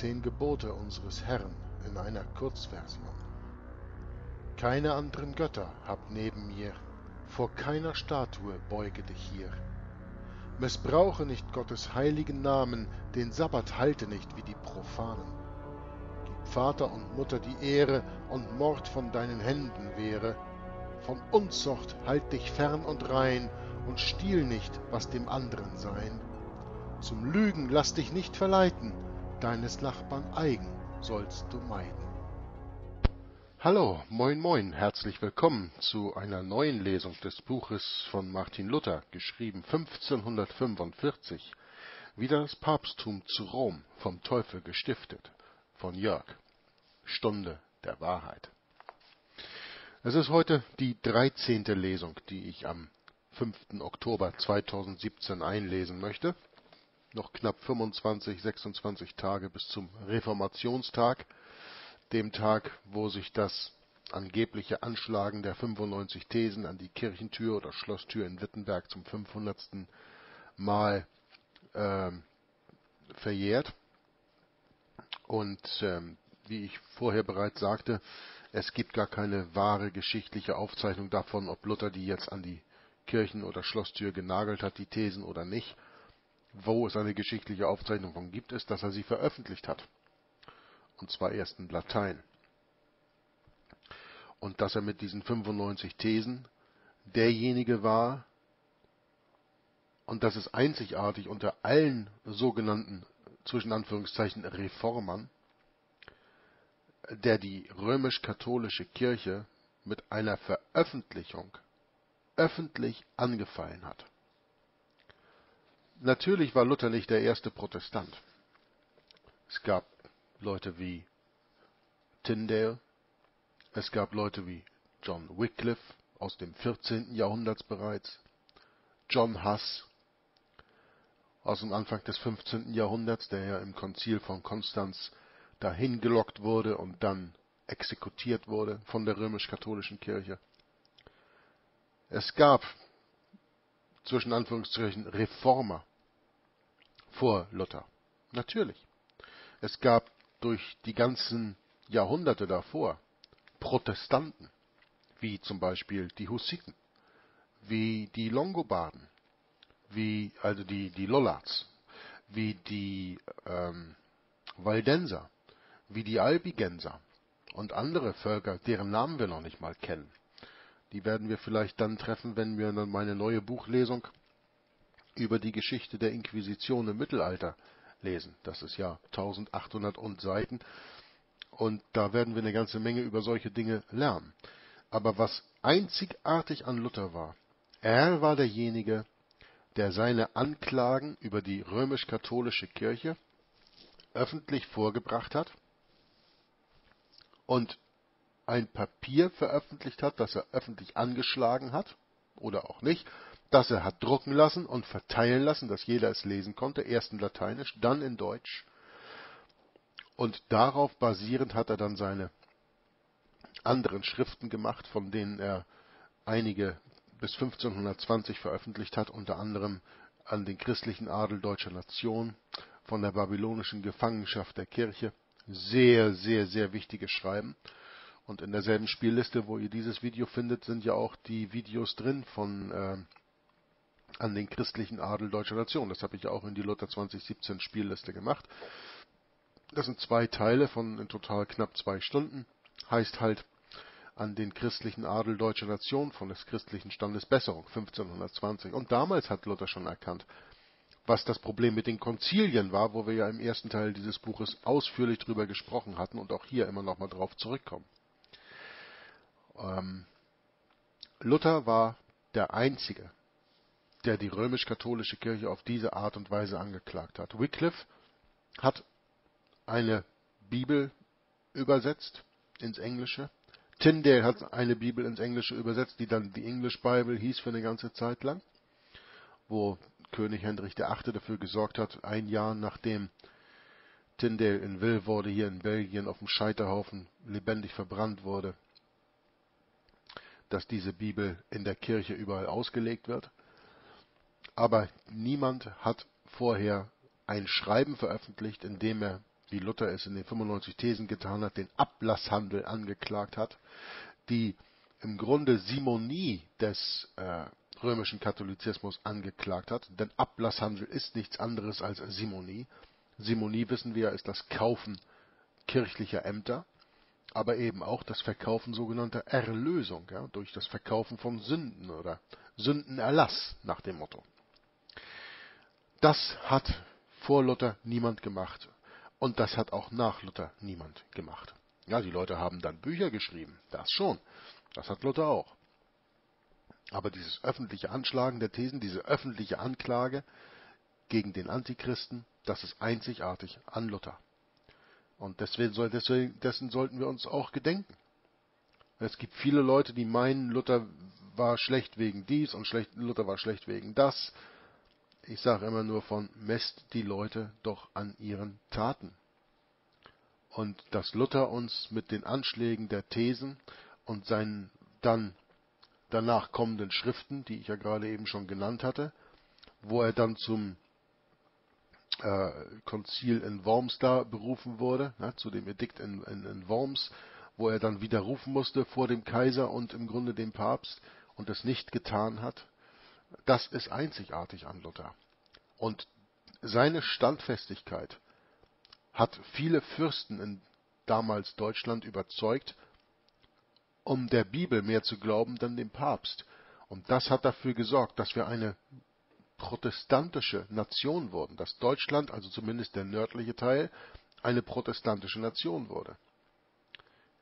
zehn Gebote unseres Herrn in einer Kurzversion. Keine anderen Götter hab neben mir, vor keiner Statue beuge dich hier. Missbrauche nicht Gottes heiligen Namen, den Sabbat halte nicht wie die Profanen. Gib Vater und Mutter die Ehre und Mord von deinen Händen wehre. Von Unzucht halt dich fern und rein und stiehl nicht, was dem anderen sein. Zum Lügen lass dich nicht verleiten, deines Nachbarn eigen sollst du meiden. Hallo, moin moin, herzlich willkommen zu einer neuen Lesung des Buches von Martin Luther, geschrieben 1545, Wieder das Papsttum zu Rom, vom Teufel gestiftet, von Jörg, Stunde der Wahrheit. Es ist heute die dreizehnte Lesung, die ich am 5. Oktober 2017 einlesen möchte noch knapp 25, 26 Tage bis zum Reformationstag, dem Tag, wo sich das angebliche Anschlagen der 95 Thesen an die Kirchentür oder Schlosstür in Wittenberg zum 500. Mal äh, verjährt. Und ähm, wie ich vorher bereits sagte, es gibt gar keine wahre geschichtliche Aufzeichnung davon, ob Luther die jetzt an die Kirchen- oder Schlosstür genagelt hat, die Thesen oder nicht wo es eine geschichtliche Aufzeichnung von gibt, ist, dass er sie veröffentlicht hat. Und zwar erst in Latein. Und dass er mit diesen 95 Thesen derjenige war, und das ist einzigartig unter allen sogenannten, zwischen Anführungszeichen, Reformern, der die römisch-katholische Kirche mit einer Veröffentlichung öffentlich angefallen hat. Natürlich war Luther nicht der erste Protestant. Es gab Leute wie Tyndale, es gab Leute wie John Wycliffe aus dem 14. Jahrhundert bereits, John Huss aus dem Anfang des 15. Jahrhunderts, der ja im Konzil von Konstanz dahin gelockt wurde und dann exekutiert wurde von der römisch-katholischen Kirche. Es gab zwischen Anführungszeichen Reformer, vor Luther. Natürlich. Es gab durch die ganzen Jahrhunderte davor Protestanten, wie zum Beispiel die Hussiten, wie die Longobarden, wie also die, die Lollards, wie die ähm, Waldenser, wie die Albigenser und andere Völker, deren Namen wir noch nicht mal kennen. Die werden wir vielleicht dann treffen, wenn wir meine neue Buchlesung über die Geschichte der Inquisition im Mittelalter lesen. Das ist ja 1800 und Seiten. Und da werden wir eine ganze Menge über solche Dinge lernen. Aber was einzigartig an Luther war, er war derjenige, der seine Anklagen über die römisch-katholische Kirche öffentlich vorgebracht hat und ein Papier veröffentlicht hat, das er öffentlich angeschlagen hat oder auch nicht, das er hat drucken lassen und verteilen lassen, dass jeder es lesen konnte, erst in Lateinisch, dann in Deutsch. Und darauf basierend hat er dann seine anderen Schriften gemacht, von denen er einige bis 1520 veröffentlicht hat, unter anderem an den christlichen Adel deutscher Nation, von der babylonischen Gefangenschaft der Kirche. Sehr, sehr, sehr wichtige Schreiben. Und in derselben Spielliste, wo ihr dieses Video findet, sind ja auch die Videos drin von äh, an den christlichen Adel deutscher Nation. Das habe ich auch in die Luther 2017 Spielliste gemacht. Das sind zwei Teile von in total knapp zwei Stunden. Heißt halt an den christlichen Adel deutscher Nation von des christlichen Standes Besserung 1520. Und damals hat Luther schon erkannt, was das Problem mit den Konzilien war, wo wir ja im ersten Teil dieses Buches ausführlich drüber gesprochen hatten und auch hier immer noch mal drauf zurückkommen. Ähm, Luther war der Einzige, der die römisch-katholische Kirche auf diese Art und Weise angeklagt hat. Wycliffe hat eine Bibel übersetzt ins Englische. Tyndale hat eine Bibel ins Englische übersetzt, die dann die English Bible hieß für eine ganze Zeit lang, wo König Hendrik VIII. dafür gesorgt hat, ein Jahr nachdem Tyndale in Vilvoorde hier in Belgien auf dem Scheiterhaufen lebendig verbrannt wurde, dass diese Bibel in der Kirche überall ausgelegt wird. Aber niemand hat vorher ein Schreiben veröffentlicht, in dem er wie Luther es in den 95 Thesen getan hat, den Ablasshandel angeklagt hat, die im Grunde Simonie des äh, römischen Katholizismus angeklagt hat. Denn Ablasshandel ist nichts anderes als Simonie. Simonie, wissen wir, ist das Kaufen kirchlicher Ämter, aber eben auch das Verkaufen sogenannter Erlösung, ja, durch das Verkaufen von Sünden oder Sündenerlass nach dem Motto. Das hat vor Luther niemand gemacht und das hat auch nach Luther niemand gemacht. Ja, die Leute haben dann Bücher geschrieben, das schon. Das hat Luther auch. Aber dieses öffentliche Anschlagen der Thesen, diese öffentliche Anklage gegen den Antichristen, das ist einzigartig an Luther. Und deswegen, deswegen, dessen sollten wir uns auch gedenken. Es gibt viele Leute, die meinen, Luther war schlecht wegen dies und schlecht, Luther war schlecht wegen das. Ich sage immer nur von, messt die Leute doch an ihren Taten. Und dass Luther uns mit den Anschlägen der Thesen und seinen dann danach kommenden Schriften, die ich ja gerade eben schon genannt hatte, wo er dann zum äh, Konzil in Worms da berufen wurde, ja, zu dem Edikt in, in, in Worms, wo er dann widerrufen musste vor dem Kaiser und im Grunde dem Papst und es nicht getan hat. Das ist einzigartig an Luther. Und seine Standfestigkeit hat viele Fürsten in damals Deutschland überzeugt, um der Bibel mehr zu glauben dann dem Papst. Und das hat dafür gesorgt, dass wir eine protestantische Nation wurden, dass Deutschland, also zumindest der nördliche Teil, eine protestantische Nation wurde.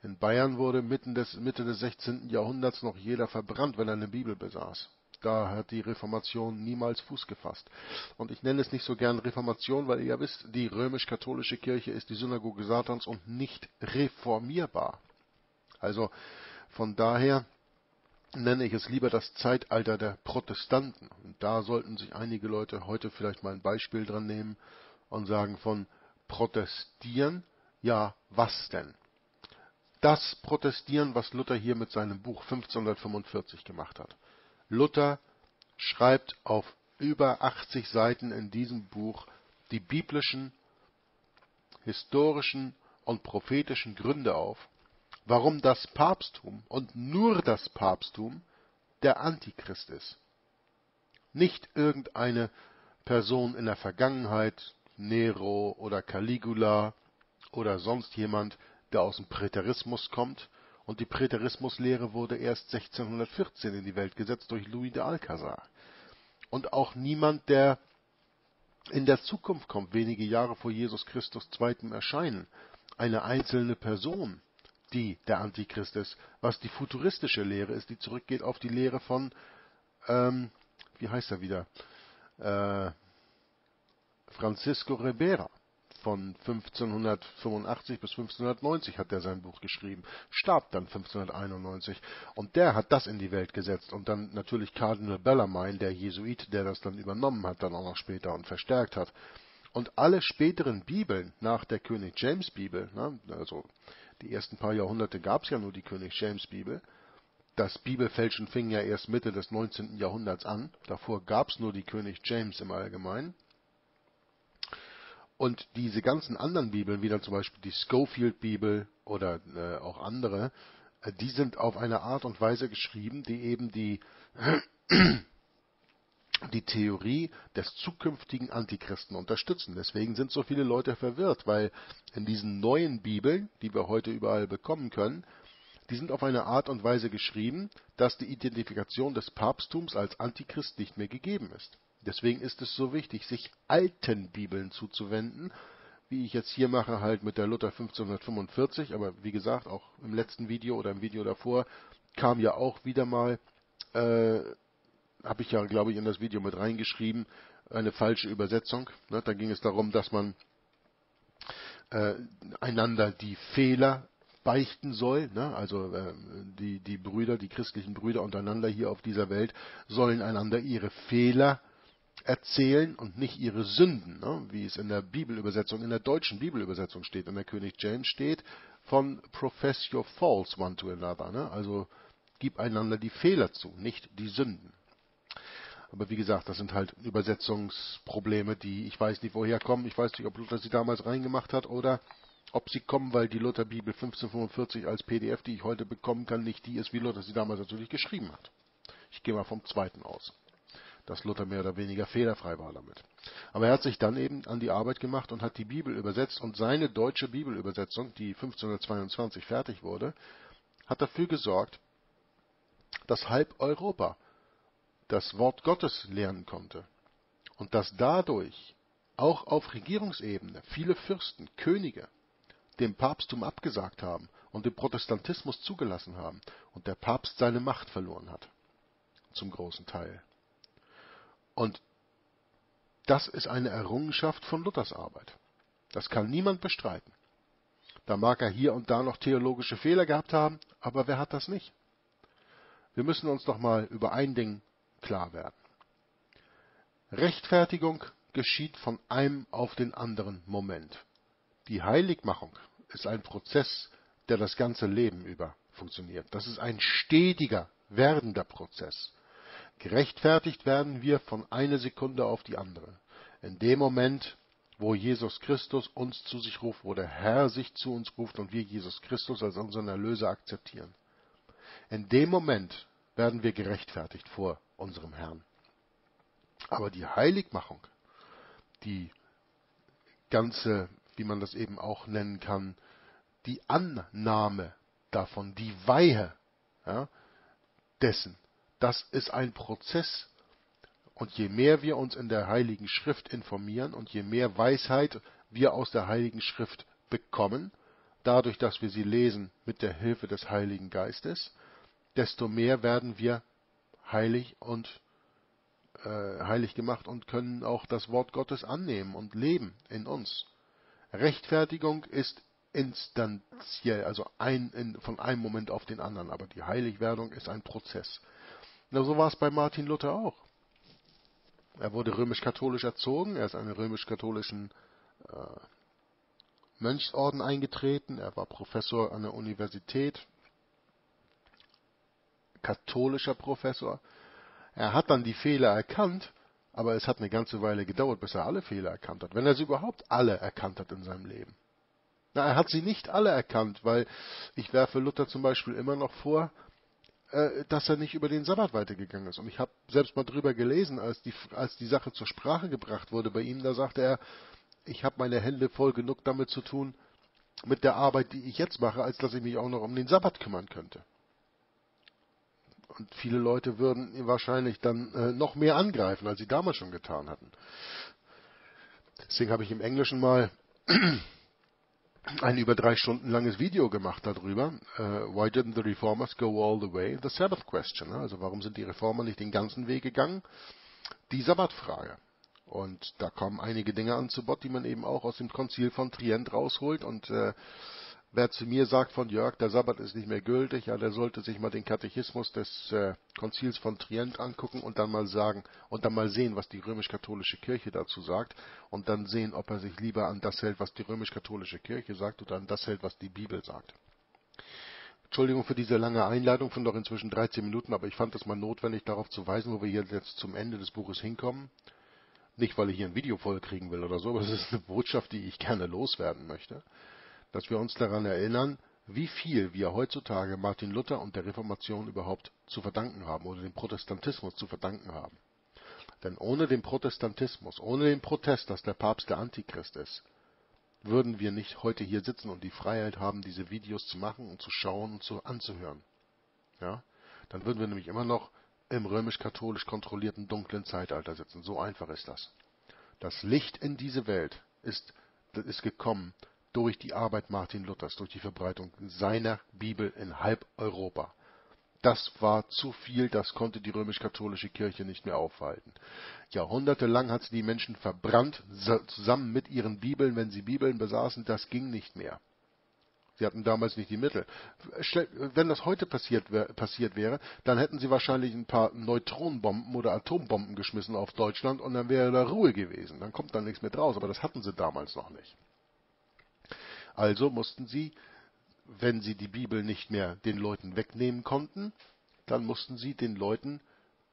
In Bayern wurde mitten des, Mitte des 16. Jahrhunderts noch jeder verbrannt, wenn er eine Bibel besaß. Da hat die Reformation niemals Fuß gefasst. Und ich nenne es nicht so gern Reformation, weil ihr ja wisst, die römisch-katholische Kirche ist die Synagoge Satans und nicht reformierbar. Also von daher nenne ich es lieber das Zeitalter der Protestanten. Und da sollten sich einige Leute heute vielleicht mal ein Beispiel dran nehmen und sagen von protestieren, ja, was denn? Das Protestieren, was Luther hier mit seinem Buch 1545 gemacht hat. Luther schreibt auf über 80 Seiten in diesem Buch die biblischen, historischen und prophetischen Gründe auf, warum das Papsttum und nur das Papsttum der Antichrist ist. Nicht irgendeine Person in der Vergangenheit, Nero oder Caligula oder sonst jemand, der aus dem Präterismus kommt, und die Präterismuslehre wurde erst 1614 in die Welt gesetzt durch Louis de Alcazar. Und auch niemand, der in der Zukunft kommt, wenige Jahre vor Jesus Christus zweitem Erscheinen, eine einzelne Person, die der Antichrist ist, was die futuristische Lehre ist, die zurückgeht auf die Lehre von, ähm, wie heißt er wieder, äh, Francisco Ribera. Von 1585 bis 1590 hat er sein Buch geschrieben, starb dann 1591 und der hat das in die Welt gesetzt und dann natürlich Kardinal Bellarmine, der Jesuit, der das dann übernommen hat, dann auch noch später und verstärkt hat. Und alle späteren Bibeln nach der König James Bibel, ne, also die ersten paar Jahrhunderte gab es ja nur die König James Bibel. Das Bibelfälschen fing ja erst Mitte des 19. Jahrhunderts an. Davor gab es nur die König James im Allgemeinen. Und diese ganzen anderen Bibeln, wie dann zum Beispiel die Schofield-Bibel oder äh, auch andere, äh, die sind auf eine Art und Weise geschrieben, die eben die die Theorie des zukünftigen Antichristen unterstützen. Deswegen sind so viele Leute verwirrt, weil in diesen neuen Bibeln, die wir heute überall bekommen können, die sind auf eine Art und Weise geschrieben, dass die Identifikation des Papsttums als Antichrist nicht mehr gegeben ist. Deswegen ist es so wichtig, sich alten Bibeln zuzuwenden, wie ich jetzt hier mache, halt mit der Luther 1545, aber wie gesagt, auch im letzten Video oder im Video davor kam ja auch wieder mal äh, habe ich ja, glaube ich, in das Video mit reingeschrieben, eine falsche Übersetzung. Ne? Da ging es darum, dass man äh, einander die Fehler beichten soll. Ne? Also äh, die, die Brüder, die christlichen Brüder untereinander hier auf dieser Welt sollen einander ihre Fehler erzählen und nicht ihre Sünden, ne? wie es in der Bibelübersetzung, in der deutschen Bibelübersetzung steht, in der König James steht, von profess your faults one to another. Ne? Also gib einander die Fehler zu, nicht die Sünden. Aber wie gesagt, das sind halt Übersetzungsprobleme, die ich weiß nicht woher kommen. Ich weiß nicht, ob Luther sie damals reingemacht hat oder ob sie kommen, weil die Lutherbibel 1545 als PDF, die ich heute bekommen kann, nicht die ist, wie Luther sie damals natürlich geschrieben hat. Ich gehe mal vom zweiten aus, dass Luther mehr oder weniger fehlerfrei war damit. Aber er hat sich dann eben an die Arbeit gemacht und hat die Bibel übersetzt und seine deutsche Bibelübersetzung, die 1522 fertig wurde, hat dafür gesorgt, dass halb Europa das Wort Gottes lernen konnte und dass dadurch auch auf Regierungsebene viele Fürsten, Könige dem Papsttum abgesagt haben und den Protestantismus zugelassen haben und der Papst seine Macht verloren hat, zum großen Teil. Und das ist eine Errungenschaft von Luthers Arbeit. Das kann niemand bestreiten. Da mag er hier und da noch theologische Fehler gehabt haben, aber wer hat das nicht? Wir müssen uns doch mal über ein Ding klar werden. Rechtfertigung geschieht von einem auf den anderen Moment. Die Heiligmachung ist ein Prozess, der das ganze Leben über funktioniert. Das ist ein stetiger, werdender Prozess. Gerechtfertigt werden wir von einer Sekunde auf die andere. In dem Moment, wo Jesus Christus uns zu sich ruft, wo der Herr sich zu uns ruft und wir Jesus Christus als unseren Erlöser akzeptieren. In dem Moment werden wir gerechtfertigt vor unserem Herrn. Aber die Heiligmachung, die ganze, wie man das eben auch nennen kann, die Annahme davon, die Weihe ja, dessen, das ist ein Prozess. Und je mehr wir uns in der Heiligen Schrift informieren und je mehr Weisheit wir aus der Heiligen Schrift bekommen, dadurch, dass wir sie lesen mit der Hilfe des Heiligen Geistes, desto mehr werden wir heilig und äh, heilig gemacht und können auch das Wort Gottes annehmen und leben in uns. Rechtfertigung ist instanziell, also ein, in, von einem Moment auf den anderen, aber die Heiligwerdung ist ein Prozess. Na, so war es bei Martin Luther auch. Er wurde römisch-katholisch erzogen, er ist in einen römisch-katholischen äh, Mönchsorden eingetreten, er war Professor an der Universität, katholischer Professor. Er hat dann die Fehler erkannt, aber es hat eine ganze Weile gedauert, bis er alle Fehler erkannt hat, wenn er sie überhaupt alle erkannt hat in seinem Leben. Na, er hat sie nicht alle erkannt, weil ich werfe Luther zum Beispiel immer noch vor, dass er nicht über den Sabbat weitergegangen ist. Und ich habe selbst mal drüber gelesen, als die, als die Sache zur Sprache gebracht wurde bei ihm, da sagte er, ich habe meine Hände voll genug damit zu tun, mit der Arbeit, die ich jetzt mache, als dass ich mich auch noch um den Sabbat kümmern könnte. Und viele Leute würden ihn wahrscheinlich dann äh, noch mehr angreifen, als sie damals schon getan hatten. Deswegen habe ich im Englischen mal ein über drei Stunden langes Video gemacht darüber. Uh, why didn't the reformers go all the way? The Sabbath question. Also warum sind die Reformer nicht den ganzen Weg gegangen? Die Sabbatfrage. Und da kommen einige Dinge an zu Bord, die man eben auch aus dem Konzil von Trient rausholt. Und äh, Wer zu mir sagt von Jörg, der Sabbat ist nicht mehr gültig, ja, der sollte sich mal den Katechismus des äh, Konzils von Trient angucken und dann mal sagen und dann mal sehen, was die römisch-katholische Kirche dazu sagt und dann sehen, ob er sich lieber an das hält, was die römisch-katholische Kirche sagt oder an das hält, was die Bibel sagt. Entschuldigung für diese lange Einleitung von doch inzwischen 13 Minuten, aber ich fand es mal notwendig, darauf zu weisen, wo wir hier jetzt zum Ende des Buches hinkommen. Nicht, weil ich hier ein Video vollkriegen will oder so, aber es ist eine Botschaft, die ich gerne loswerden möchte dass wir uns daran erinnern, wie viel wir heutzutage Martin Luther und der Reformation überhaupt zu verdanken haben oder dem Protestantismus zu verdanken haben. Denn ohne den Protestantismus, ohne den Protest, dass der Papst der Antichrist ist, würden wir nicht heute hier sitzen und die Freiheit haben, diese Videos zu machen und zu schauen und zu anzuhören. Ja? Dann würden wir nämlich immer noch im römisch-katholisch kontrollierten dunklen Zeitalter sitzen. So einfach ist das. Das Licht in diese Welt ist, ist gekommen durch die Arbeit Martin Luthers, durch die Verbreitung seiner Bibel in halb Europa. Das war zu viel, das konnte die römisch-katholische Kirche nicht mehr aufhalten. Jahrhundertelang hat sie die Menschen verbrannt, zusammen mit ihren Bibeln, wenn sie Bibeln besaßen, das ging nicht mehr. Sie hatten damals nicht die Mittel. Wenn das heute passiert, passiert, wäre, dann hätten sie wahrscheinlich ein paar Neutronenbomben oder Atombomben geschmissen auf Deutschland und dann wäre da Ruhe gewesen. Dann kommt da nichts mehr draus, aber das hatten sie damals noch nicht. Also mussten sie, wenn sie die Bibel nicht mehr den Leuten wegnehmen konnten, dann mussten sie den Leuten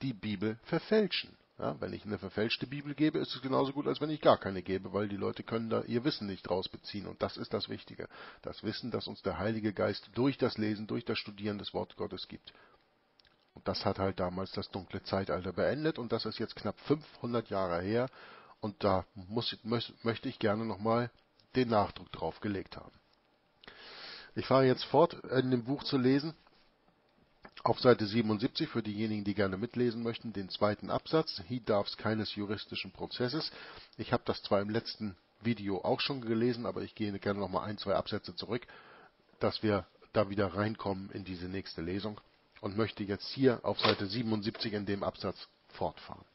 die Bibel verfälschen. Ja, wenn ich eine verfälschte Bibel gebe, ist es genauso gut, als wenn ich gar keine gebe, weil die Leute können da ihr Wissen nicht draus beziehen. Und das ist das Wichtige. Das Wissen, das uns der Heilige Geist durch das Lesen, durch das Studieren des Wort Gottes gibt. Und das hat halt damals das dunkle Zeitalter beendet und das ist jetzt knapp 500 Jahre her. Und da muss, möchte ich gerne nochmal den Nachdruck drauf gelegt haben. Ich fahre jetzt fort, in dem Buch zu lesen. Auf Seite 77 für diejenigen, die gerne mitlesen möchten, den zweiten Absatz. He darfs keines juristischen Prozesses. Ich habe das zwar im letzten Video auch schon gelesen, aber ich gehe gerne noch mal ein, zwei Absätze zurück, dass wir da wieder reinkommen in diese nächste Lesung und möchte jetzt hier auf Seite 77 in dem Absatz fortfahren.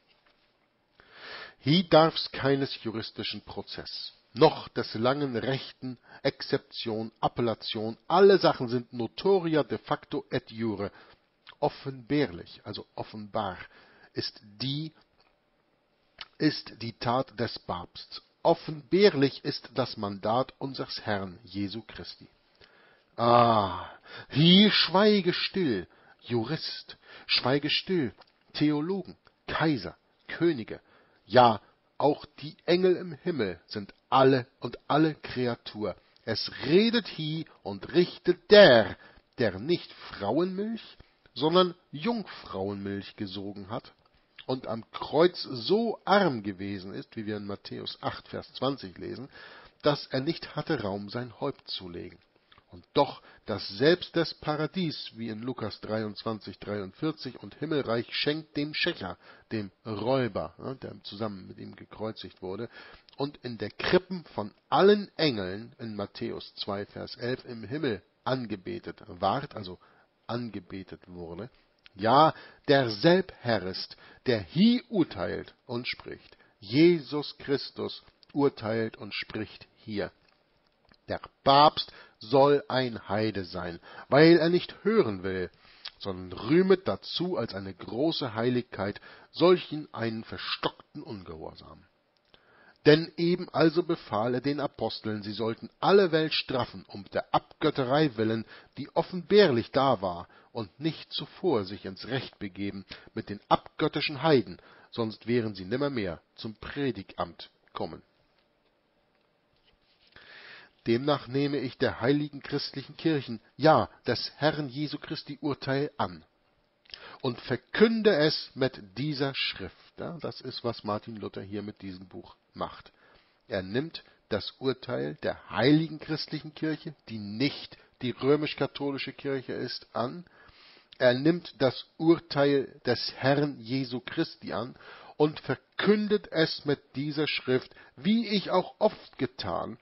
He darfs keines juristischen Prozess noch des langen Rechten, Exzeption, Appellation, alle Sachen sind notoria de facto et jure. Offenbärlich, also offenbar, ist die, ist die Tat des Papsts. Offenbärlich ist das Mandat unseres Herrn Jesu Christi. Ah, hier schweige still, Jurist, schweige still, Theologen, Kaiser, Könige, ja, auch die Engel im Himmel sind alle und alle Kreatur. Es redet hie und richtet der, der nicht Frauenmilch, sondern Jungfrauenmilch gesogen hat und am Kreuz so arm gewesen ist, wie wir in Matthäus 8, Vers 20 lesen, dass er nicht hatte Raum, sein Häupt zu legen. Und doch, dass selbst das Paradies, wie in Lukas 23, 43 und Himmelreich schenkt dem Schächer, dem Räuber, der zusammen mit ihm gekreuzigt wurde, und in der Krippen von allen Engeln in Matthäus 2, Vers 11 im Himmel angebetet ward, also angebetet wurde. Ja, derselb Herr ist, der hier urteilt und spricht. Jesus Christus urteilt und spricht hier. Der Papst soll ein Heide sein, weil er nicht hören will, sondern rühmet dazu als eine große Heiligkeit solchen einen verstockten Ungehorsam. Denn eben also befahl er den Aposteln, sie sollten alle Welt straffen, um der Abgötterei willen, die offenbärlich da war, und nicht zuvor sich ins Recht begeben mit den abgöttischen Heiden, sonst wären sie nimmermehr zum Predigamt kommen. Demnach nehme ich der heiligen christlichen Kirchen, ja, des Herrn Jesu Christi Urteil an und verkünde es mit dieser Schrift. Ja, das ist, was Martin Luther hier mit diesem Buch macht. Er nimmt das Urteil der heiligen christlichen Kirche, die nicht die römisch-katholische Kirche ist, an. Er nimmt das Urteil des Herrn Jesu Christi an und verkündet es mit dieser Schrift, wie ich auch oft getan,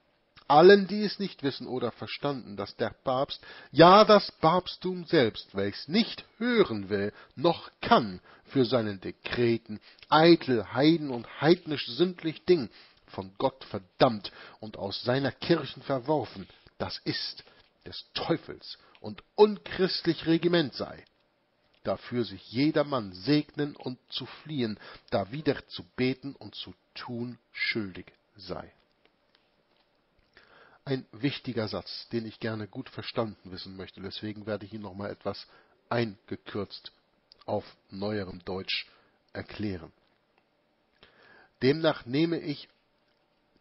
allen, die es nicht wissen oder verstanden, dass der Papst, ja das Papsttum selbst, welches nicht hören will, noch kann, für seinen Dekreten, eitel, heiden und heidnisch sündlich Ding, von Gott verdammt und aus seiner Kirchen verworfen, das ist des Teufels und unchristlich Regiment sei. Dafür sich jedermann segnen und zu fliehen, da wieder zu beten und zu tun schuldig sei ein wichtiger Satz, den ich gerne gut verstanden wissen möchte. Deswegen werde ich ihn nochmal etwas eingekürzt auf neuerem Deutsch erklären. Demnach nehme ich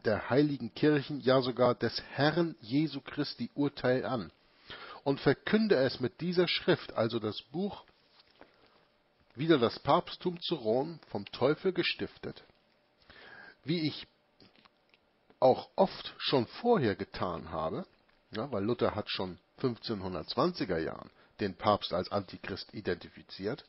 der heiligen Kirchen, ja sogar des Herrn Jesu Christi Urteil an und verkünde es mit dieser Schrift, also das Buch, wieder das Papsttum zu Rom vom Teufel gestiftet, wie ich auch oft schon vorher getan habe, ja, weil Luther hat schon 1520er Jahren den Papst als Antichrist identifiziert,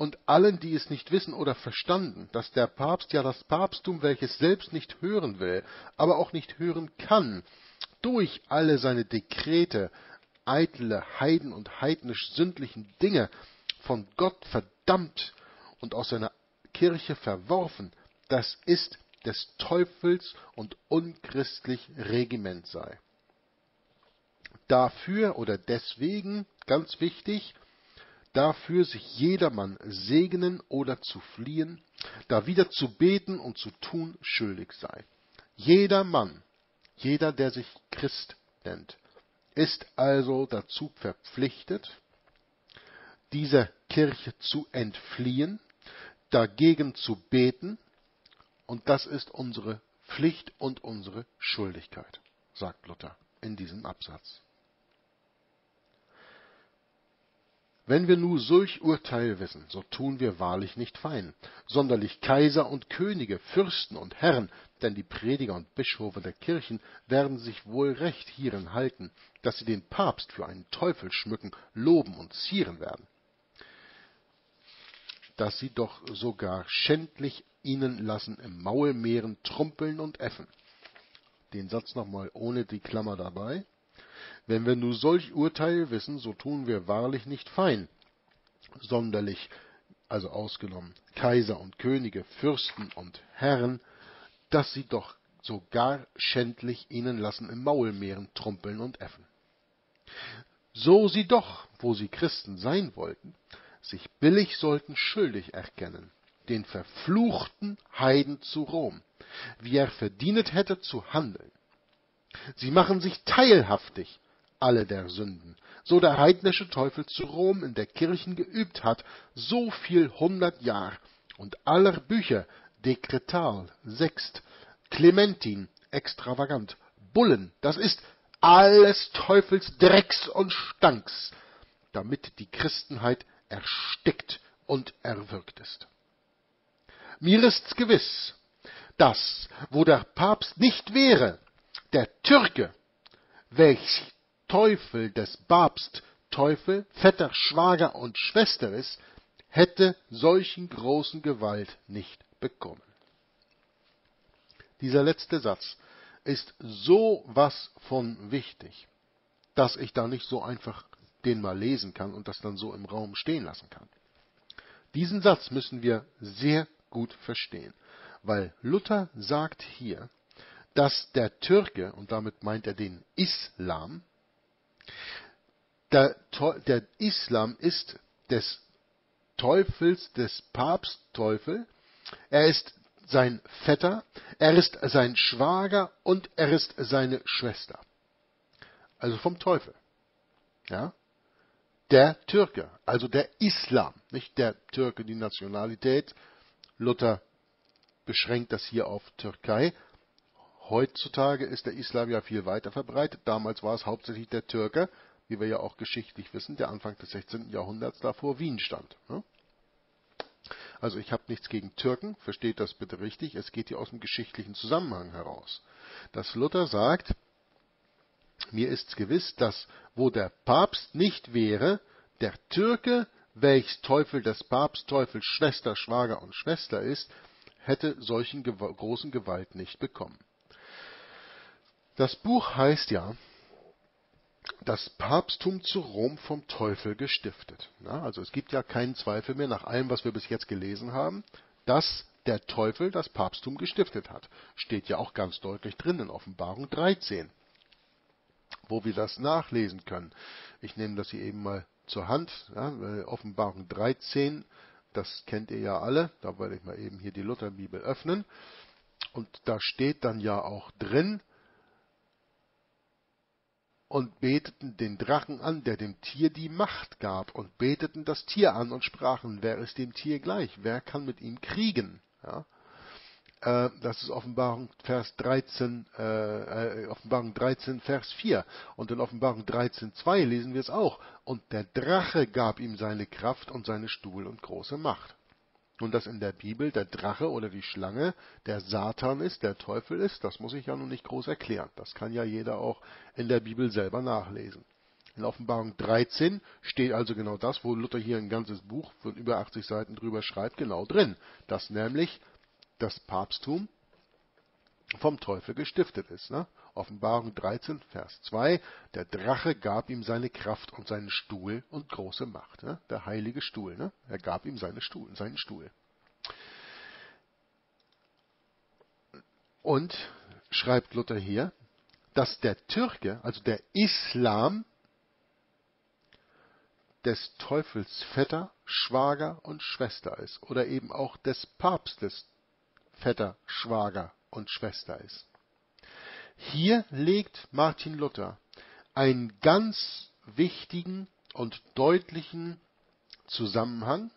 und allen, die es nicht wissen oder verstanden, dass der Papst ja das Papsttum, welches selbst nicht hören will, aber auch nicht hören kann, durch alle seine Dekrete, eitle Heiden und heidnisch sündlichen Dinge von Gott verdammt und aus seiner Kirche verworfen, das ist des Teufels und unchristlich Regiment sei. Dafür oder deswegen, ganz wichtig, dafür sich jedermann segnen oder zu fliehen, da wieder zu beten und zu tun schuldig sei. Jeder Mann, jeder, der sich Christ nennt, ist also dazu verpflichtet, dieser Kirche zu entfliehen, dagegen zu beten, und das ist unsere Pflicht und unsere Schuldigkeit, sagt Luther in diesem Absatz. Wenn wir nur solch Urteil wissen, so tun wir wahrlich nicht fein, sonderlich Kaiser und Könige, Fürsten und Herren, denn die Prediger und Bischöfe der Kirchen werden sich wohl recht hierin halten, dass sie den Papst für einen Teufel schmücken, loben und zieren werden. Dass sie doch sogar schändlich ihnen lassen im Maul mehren, trumpeln und äffen. Den Satz nochmal ohne die Klammer dabei. Wenn wir nur solch Urteil wissen, so tun wir wahrlich nicht fein, sonderlich, also ausgenommen, Kaiser und Könige, Fürsten und Herren, dass sie doch sogar schändlich ihnen lassen im Maul mehren, trumpeln und äffen. So sie doch, wo sie Christen sein wollten, sich billig sollten schuldig erkennen, den verfluchten Heiden zu Rom, wie er verdienet hätte zu handeln. Sie machen sich teilhaftig alle der Sünden, so der heidnische Teufel zu Rom in der Kirchen geübt hat, so viel hundert Jahr, und aller Bücher, Dekretal, Sext, Clementin, extravagant, Bullen, das ist alles Teufels Drecks und Stanks, damit die Christenheit erstickt und erwürgt ist. Mir ist's gewiss, dass, wo der Papst nicht wäre, der Türke, welch Teufel des Babst Teufel, Vetter, Schwager und Schwester ist, hätte solchen großen Gewalt nicht bekommen. Dieser letzte Satz ist so was von wichtig, dass ich da nicht so einfach den mal lesen kann und das dann so im Raum stehen lassen kann. Diesen Satz müssen wir sehr gut verstehen, weil Luther sagt hier, dass der Türke, und damit meint er den Islam, der, der Islam ist des Teufels, des Papstteufel. Er ist sein Vetter, er ist sein Schwager und er ist seine Schwester. Also vom Teufel. Ja? Der Türke, also der Islam, nicht der Türke die Nationalität. Luther beschränkt das hier auf Türkei. Heutzutage ist der Islam ja viel weiter verbreitet. Damals war es hauptsächlich der Türke, wie wir ja auch geschichtlich wissen, der Anfang des 16. Jahrhunderts da vor Wien stand. Ne? Also ich habe nichts gegen Türken, versteht das bitte richtig, es geht hier aus dem geschichtlichen Zusammenhang heraus. Dass Luther sagt, mir ist gewiss, dass wo der Papst nicht wäre, der Türke, welch Teufel des Papst, Teufel Schwester, Schwager und Schwester ist, hätte solchen großen Gewalt nicht bekommen. Das Buch heißt ja das Papsttum zu Rom vom Teufel gestiftet. Ja, also es gibt ja keinen Zweifel mehr nach allem, was wir bis jetzt gelesen haben, dass der Teufel das Papsttum gestiftet hat. Steht ja auch ganz deutlich drin in Offenbarung 13, wo wir das nachlesen können. Ich nehme das hier eben mal zur Hand. Ja, Offenbarung 13, das kennt ihr ja alle. Da werde ich mal eben hier die Lutherbibel öffnen. Und da steht dann ja auch drin, und beteten den Drachen an, der dem Tier die Macht gab, und beteten das Tier an und sprachen, wer ist dem Tier gleich? Wer kann mit ihm kriegen? Ja? Äh, das ist Offenbarung Vers 13, äh, äh Offenbarung 13, Vers 4. Und in Offenbarung 13, 2 lesen wir es auch. Und der Drache gab ihm seine Kraft und seine Stuhl und große Macht. Nun, dass in der Bibel der Drache oder die Schlange der Satan ist, der Teufel ist, das muss ich ja nun nicht groß erklären. Das kann ja jeder auch in der Bibel selber nachlesen. In Offenbarung 13 steht also genau das, wo Luther hier ein ganzes Buch von über 80 Seiten drüber schreibt, genau drin. Dass nämlich das Papsttum vom Teufel gestiftet ist. Ne? Offenbarung 13, Vers 2. Der Drache gab ihm seine Kraft und seinen Stuhl und große Macht. Ne? Der heilige Stuhl. Ne? Er gab ihm seine Stuhl, seinen Stuhl. Und schreibt Luther hier, dass der Türke, also der Islam, des Teufels Vetter, Schwager und Schwester ist. Oder eben auch des Papstes Vetter, Schwager und Schwester ist. Hier legt Martin Luther einen ganz wichtigen und deutlichen Zusammenhang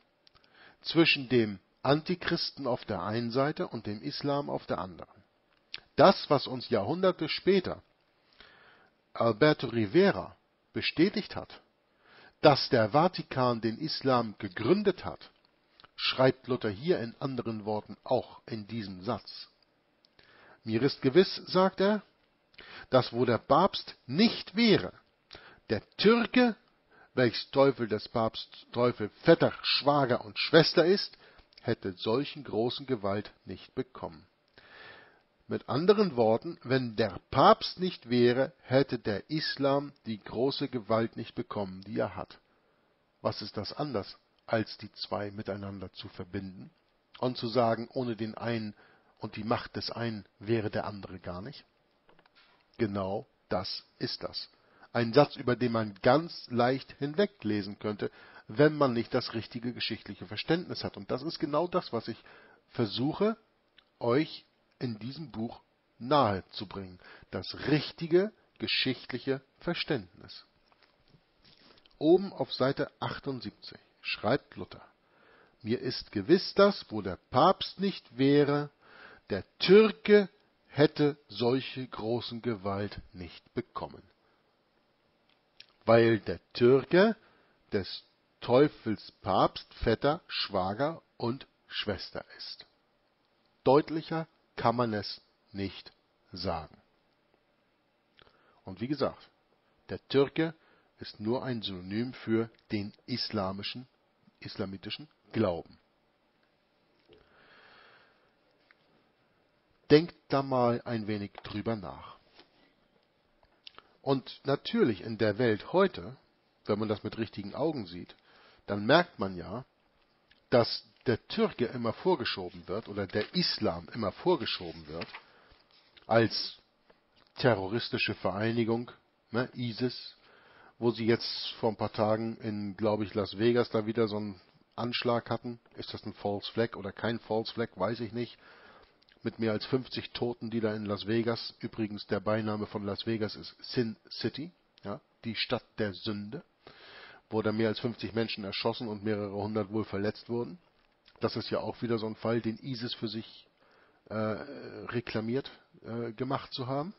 zwischen dem Antichristen auf der einen Seite und dem Islam auf der anderen. Das, was uns Jahrhunderte später Alberto Rivera bestätigt hat, dass der Vatikan den Islam gegründet hat, schreibt Luther hier in anderen Worten auch in diesem Satz. Mir ist gewiss, sagt er, dass wo der Papst nicht wäre, der Türke, welches Teufel des Papstes Teufel Vetter, Schwager und Schwester ist, hätte solchen großen Gewalt nicht bekommen. Mit anderen Worten, wenn der Papst nicht wäre, hätte der Islam die große Gewalt nicht bekommen, die er hat. Was ist das anders, als die zwei miteinander zu verbinden und zu sagen, ohne den einen und die Macht des einen wäre der andere gar nicht? Genau das ist das. Ein Satz, über den man ganz leicht hinweglesen könnte, wenn man nicht das richtige geschichtliche Verständnis hat. Und das ist genau das, was ich versuche, euch in diesem Buch nahezubringen. Das richtige geschichtliche Verständnis. Oben auf Seite 78 schreibt Luther, mir ist gewiss, dass, wo der Papst nicht wäre, der Türke hätte solche großen Gewalt nicht bekommen. Weil der Türke des Teufels Papst, Vetter, Schwager und Schwester ist. Deutlicher kann man es nicht sagen. Und wie gesagt, der Türke ist nur ein Synonym für den islamischen, islamitischen Glauben. Denkt da mal ein wenig drüber nach. Und natürlich in der Welt heute, wenn man das mit richtigen Augen sieht, dann merkt man ja, dass der Türke immer vorgeschoben wird oder der Islam immer vorgeschoben wird als terroristische Vereinigung, ne, ISIS, wo sie jetzt vor ein paar Tagen in, glaube ich, Las Vegas da wieder so einen Anschlag hatten. Ist das ein False Flag oder kein False Flag, weiß ich nicht. Mit mehr als 50 Toten, die da in Las Vegas, übrigens der Beiname von Las Vegas ist Sin City, ja, die Stadt der Sünde, wo da mehr als 50 Menschen erschossen und mehrere hundert wohl verletzt wurden. Das ist ja auch wieder so ein Fall, den ISIS für sich äh, reklamiert äh, gemacht zu haben.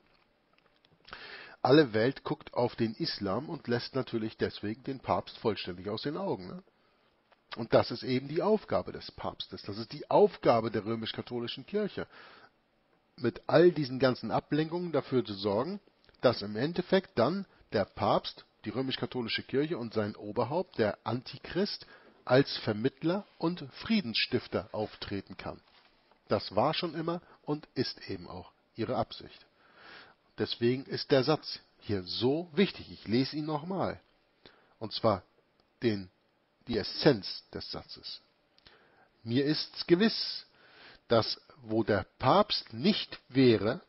Alle Welt guckt auf den Islam und lässt natürlich deswegen den Papst vollständig aus den Augen. Ne? Und das ist eben die Aufgabe des Papstes. Das ist die Aufgabe der römisch-katholischen Kirche. Mit all diesen ganzen Ablenkungen dafür zu sorgen, dass im Endeffekt dann der Papst, die römisch-katholische Kirche und sein Oberhaupt, der Antichrist, als Vermittler und Friedensstifter auftreten kann. Das war schon immer und ist eben auch ihre Absicht. Deswegen ist der Satz hier so wichtig. Ich lese ihn nochmal. Und zwar den, die Essenz des Satzes. Mir ist's gewiss, dass wo der Papst nicht wäre,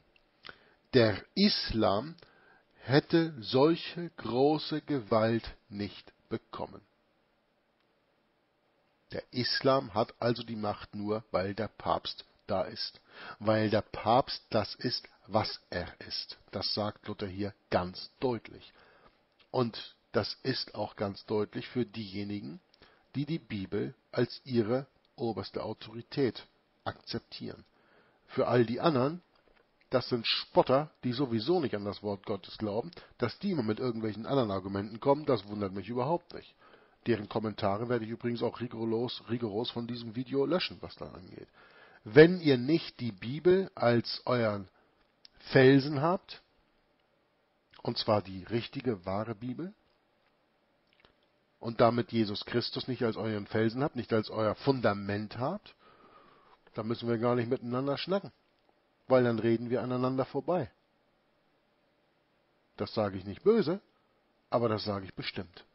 der Islam hätte solche große Gewalt nicht bekommen. Der Islam hat also die Macht nur, weil der Papst da ist. Weil der Papst das ist, was er ist. Das sagt Luther hier ganz deutlich. Und das ist auch ganz deutlich für diejenigen, die die Bibel als ihre oberste Autorität akzeptieren. Für all die anderen, das sind Spotter, die sowieso nicht an das Wort Gottes glauben, dass die immer mit irgendwelchen anderen Argumenten kommen, das wundert mich überhaupt nicht. Deren Kommentare werde ich übrigens auch rigoros, rigoros von diesem Video löschen, was da angeht. Wenn ihr nicht die Bibel als euren Felsen habt, und zwar die richtige, wahre Bibel, und damit Jesus Christus nicht als euren Felsen habt, nicht als euer Fundament habt, dann müssen wir gar nicht miteinander schnacken, weil dann reden wir aneinander vorbei. Das sage ich nicht böse, aber das sage ich bestimmt.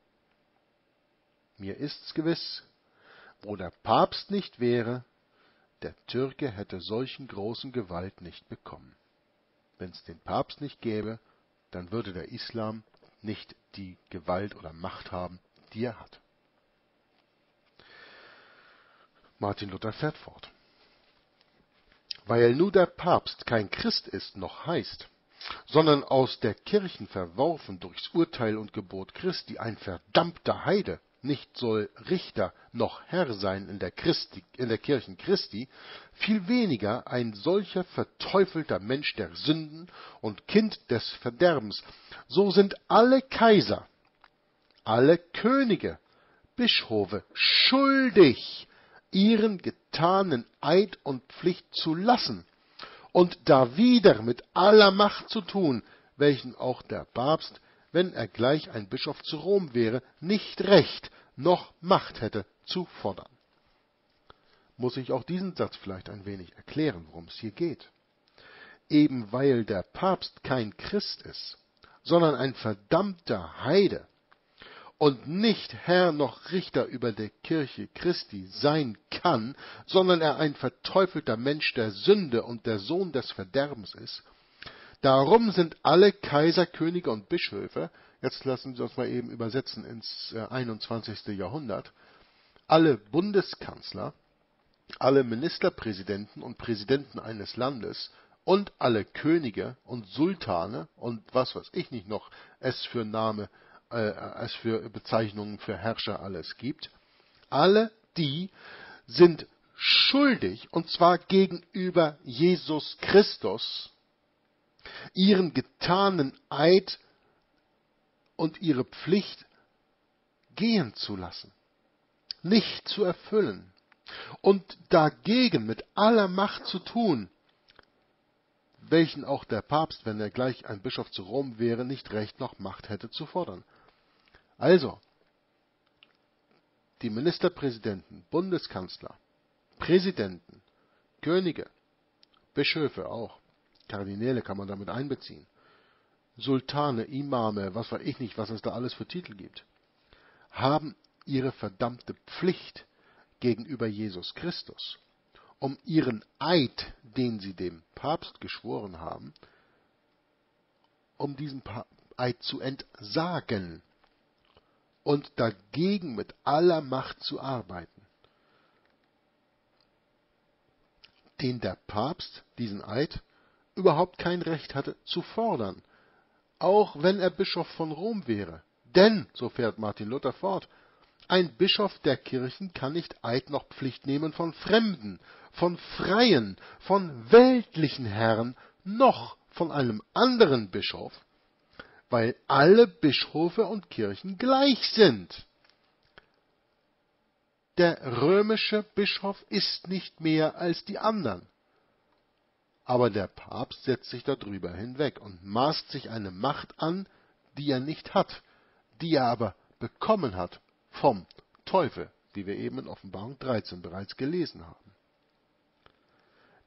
Mir ist's gewiss, wo der Papst nicht wäre, der Türke hätte solchen großen Gewalt nicht bekommen. Wenn's den Papst nicht gäbe, dann würde der Islam nicht die Gewalt oder Macht haben, die er hat. Martin Luther fährt fort. Weil nur der Papst kein Christ ist noch heißt, sondern aus der Kirchen verworfen durchs Urteil und Gebot Christi ein verdammter Heide, nicht soll Richter noch Herr sein in der, Christi, in der Kirchen Christi, viel weniger ein solcher verteufelter Mensch der Sünden und Kind des Verderbens. So sind alle Kaiser, alle Könige, Bischofe schuldig, ihren getanen Eid und Pflicht zu lassen und dawider mit aller Macht zu tun, welchen auch der Papst wenn er gleich ein Bischof zu Rom wäre, nicht Recht noch Macht hätte zu fordern. Muss ich auch diesen Satz vielleicht ein wenig erklären, worum es hier geht? Eben weil der Papst kein Christ ist, sondern ein verdammter Heide und nicht Herr noch Richter über der Kirche Christi sein kann, sondern er ein verteufelter Mensch der Sünde und der Sohn des Verderbens ist, Darum sind alle Kaiser, Könige und Bischöfe, jetzt lassen Sie uns mal eben übersetzen ins 21. Äh, Jahrhundert, alle Bundeskanzler, alle Ministerpräsidenten und Präsidenten eines Landes und alle Könige und Sultane und was weiß ich nicht noch es für Name, äh, es für Bezeichnungen für Herrscher alles gibt, alle die sind schuldig und zwar gegenüber Jesus Christus ihren getanen Eid und ihre Pflicht gehen zu lassen, nicht zu erfüllen und dagegen mit aller Macht zu tun, welchen auch der Papst, wenn er gleich ein Bischof zu Rom wäre, nicht Recht noch Macht hätte zu fordern. Also, die Ministerpräsidenten, Bundeskanzler, Präsidenten, Könige, Bischöfe auch, Kardinäle kann man damit einbeziehen. Sultane, Imame, was weiß ich nicht, was es da alles für Titel gibt, haben ihre verdammte Pflicht gegenüber Jesus Christus, um ihren Eid, den sie dem Papst geschworen haben, um diesen Eid zu entsagen und dagegen mit aller Macht zu arbeiten. Den der Papst diesen Eid überhaupt kein Recht hatte zu fordern, auch wenn er Bischof von Rom wäre. Denn, so fährt Martin Luther fort, ein Bischof der Kirchen kann nicht Eid noch Pflicht nehmen von Fremden, von Freien, von weltlichen Herren, noch von einem anderen Bischof, weil alle Bischofe und Kirchen gleich sind. Der römische Bischof ist nicht mehr als die anderen. Aber der Papst setzt sich darüber hinweg und maßt sich eine Macht an, die er nicht hat, die er aber bekommen hat vom Teufel, wie wir eben in Offenbarung 13 bereits gelesen haben.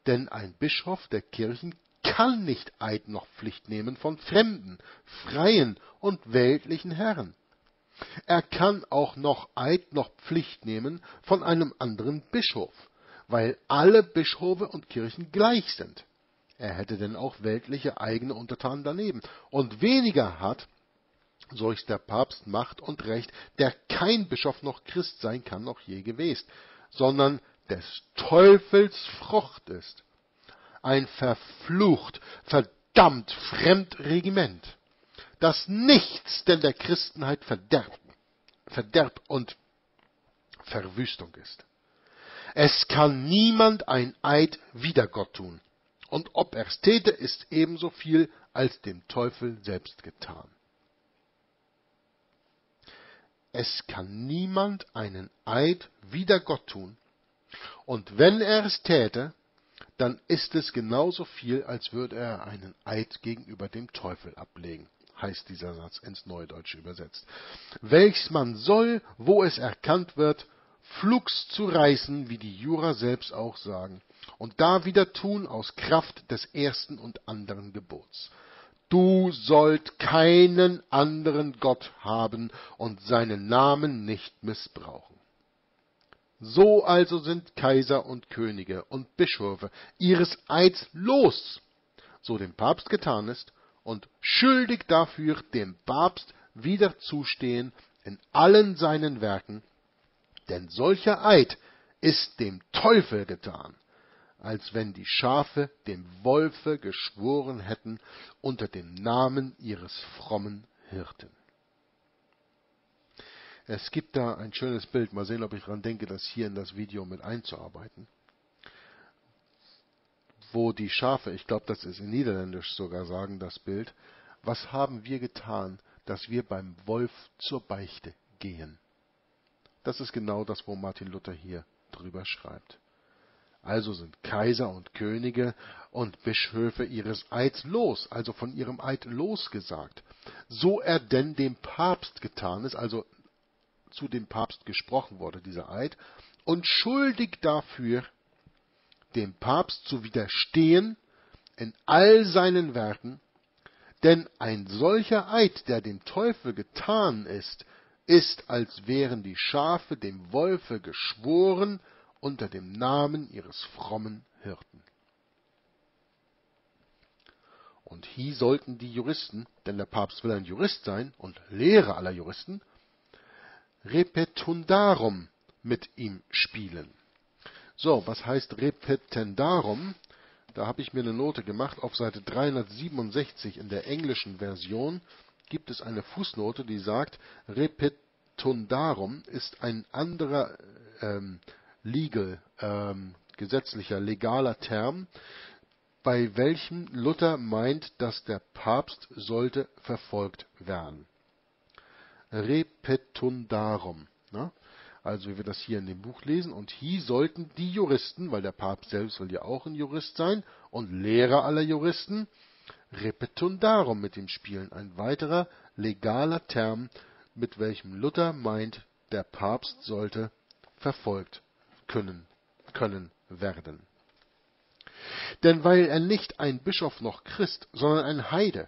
Denn ein Bischof der Kirchen kann nicht Eid noch Pflicht nehmen von fremden, freien und weltlichen Herren. Er kann auch noch Eid noch Pflicht nehmen von einem anderen Bischof, weil alle Bischofe und Kirchen gleich sind. Er hätte denn auch weltliche eigene Untertanen daneben. Und weniger hat, solch der Papst Macht und Recht, der kein Bischof noch Christ sein kann, noch je gewesen, sondern des Teufels Frucht ist. Ein verflucht, verdammt Fremdregiment, das nichts denn der Christenheit Verderb, Verderb und Verwüstung ist. Es kann niemand ein Eid wider Gott tun, und ob er's täte, ist ebenso viel als dem Teufel selbst getan. Es kann niemand einen Eid wider Gott tun, und wenn er es täte, dann ist es genauso viel, als würde er einen Eid gegenüber dem Teufel ablegen, heißt dieser Satz ins Neudeutsche übersetzt. Welches man soll, wo es erkannt wird, flugs zu reißen, wie die Jura selbst auch sagen, und da wieder tun aus Kraft des ersten und anderen Gebots. Du sollt keinen anderen Gott haben und seinen Namen nicht missbrauchen. So also sind Kaiser und Könige und Bischöfe ihres Eids los, so dem Papst getan ist, und schuldig dafür dem Papst wieder zustehen in allen seinen Werken, denn solcher Eid ist dem Teufel getan, als wenn die Schafe dem Wolfe geschworen hätten unter dem Namen ihres frommen Hirten. Es gibt da ein schönes Bild. Mal sehen, ob ich daran denke, das hier in das Video mit einzuarbeiten. Wo die Schafe, ich glaube, das ist in Niederländisch sogar sagen, das Bild. Was haben wir getan, dass wir beim Wolf zur Beichte gehen? Das ist genau das, wo Martin Luther hier drüber schreibt. Also sind Kaiser und Könige und Bischöfe ihres Eids los, also von ihrem Eid losgesagt. So er denn dem Papst getan ist, also zu dem Papst gesprochen wurde, dieser Eid, und schuldig dafür, dem Papst zu widerstehen in all seinen Werken, denn ein solcher Eid, der dem Teufel getan ist, ist, als wären die Schafe dem Wolfe geschworen unter dem Namen ihres frommen Hirten. Und hier sollten die Juristen, denn der Papst will ein Jurist sein und Lehrer aller Juristen, repetundarum mit ihm spielen. So, was heißt repetendarum? Da habe ich mir eine Note gemacht. Auf Seite 367 in der englischen Version gibt es eine Fußnote, die sagt, repetundarum ist ein anderer ähm, legal, ähm, gesetzlicher, legaler Term, bei welchem Luther meint, dass der Papst sollte verfolgt werden repetundarum. Ne? Also wie wir das hier in dem Buch lesen. Und hier sollten die Juristen, weil der Papst selbst will ja auch ein Jurist sein und Lehrer aller Juristen, repetundarum mit ihm spielen. Ein weiterer legaler Term, mit welchem Luther meint, der Papst sollte verfolgt können, können werden. Denn weil er nicht ein Bischof noch Christ, sondern ein Heide,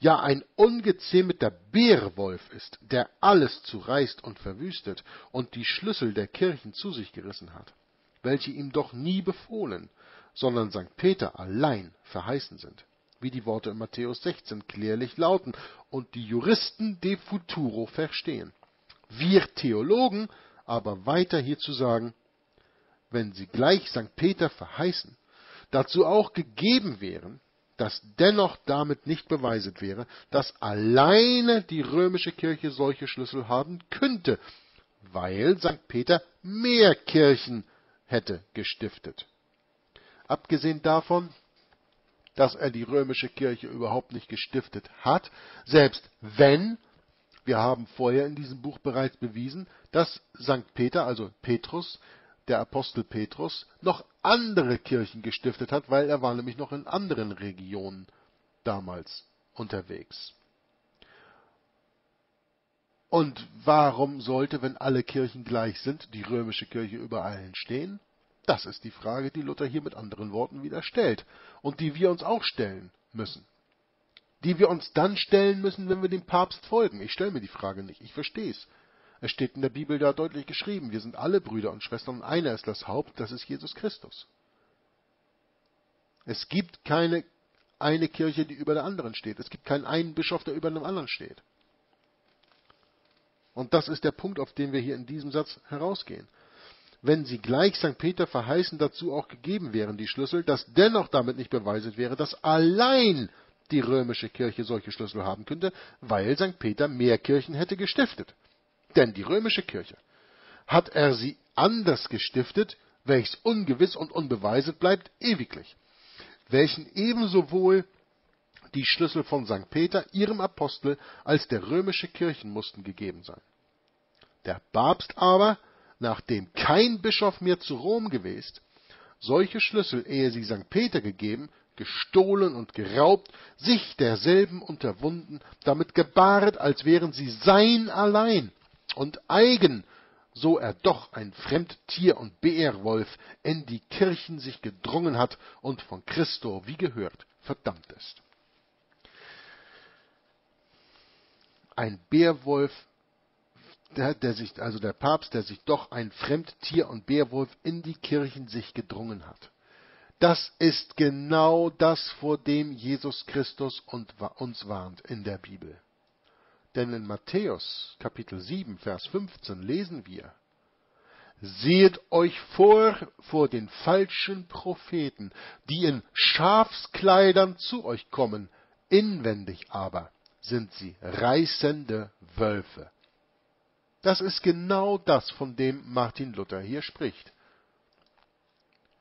ja ein ungezähmter Bärwolf ist, der alles zureißt und verwüstet und die Schlüssel der Kirchen zu sich gerissen hat, welche ihm doch nie befohlen, sondern St. Peter allein verheißen sind, wie die Worte in Matthäus 16 klärlich lauten und die Juristen de futuro verstehen. Wir Theologen aber weiter hierzu sagen, wenn sie gleich St. Peter verheißen, dazu auch gegeben wären, dass dennoch damit nicht beweiset wäre, dass alleine die römische Kirche solche Schlüssel haben könnte, weil St. Peter mehr Kirchen hätte gestiftet. Abgesehen davon, dass er die römische Kirche überhaupt nicht gestiftet hat, selbst wenn, wir haben vorher in diesem Buch bereits bewiesen, dass St. Peter, also Petrus, der Apostel Petrus noch andere Kirchen gestiftet hat, weil er war nämlich noch in anderen Regionen damals unterwegs. Und warum sollte, wenn alle Kirchen gleich sind, die römische Kirche über allen stehen? Das ist die Frage, die Luther hier mit anderen Worten wieder stellt und die wir uns auch stellen müssen. Die wir uns dann stellen müssen, wenn wir dem Papst folgen. Ich stelle mir die Frage nicht, ich verstehe es. Es steht in der Bibel da deutlich geschrieben, wir sind alle Brüder und Schwestern und einer ist das Haupt, das ist Jesus Christus. Es gibt keine eine Kirche, die über der anderen steht. Es gibt keinen einen Bischof, der über einem anderen steht. Und das ist der Punkt, auf den wir hier in diesem Satz herausgehen. Wenn sie gleich St. Peter verheißen dazu auch gegeben wären, die Schlüssel, dass dennoch damit nicht beweiset wäre, dass allein die römische Kirche solche Schlüssel haben könnte, weil St. Peter mehr Kirchen hätte gestiftet. Denn die römische Kirche hat er sie anders gestiftet, welches ungewiss und unbeweiset bleibt ewiglich, welchen ebenso wohl die Schlüssel von St. Peter, ihrem Apostel, als der römische Kirchen mussten gegeben sein. Der Papst aber, nachdem kein Bischof mehr zu Rom gewesen, solche Schlüssel, ehe sie St. Peter gegeben, gestohlen und geraubt, sich derselben unterwunden, damit gebahret, als wären sie sein allein, und eigen, so er doch ein Fremdtier und Bärwolf in die Kirchen sich gedrungen hat und von Christo, wie gehört, verdammt ist. Ein Bärwolf, der, der sich, also der Papst, der sich doch ein Fremdtier und Bärwolf in die Kirchen sich gedrungen hat. Das ist genau das, vor dem Jesus Christus uns warnt in der Bibel. Denn in Matthäus Kapitel 7, Vers 15 lesen wir, Seht euch vor vor den falschen Propheten, die in Schafskleidern zu euch kommen, inwendig aber sind sie reißende Wölfe. Das ist genau das, von dem Martin Luther hier spricht.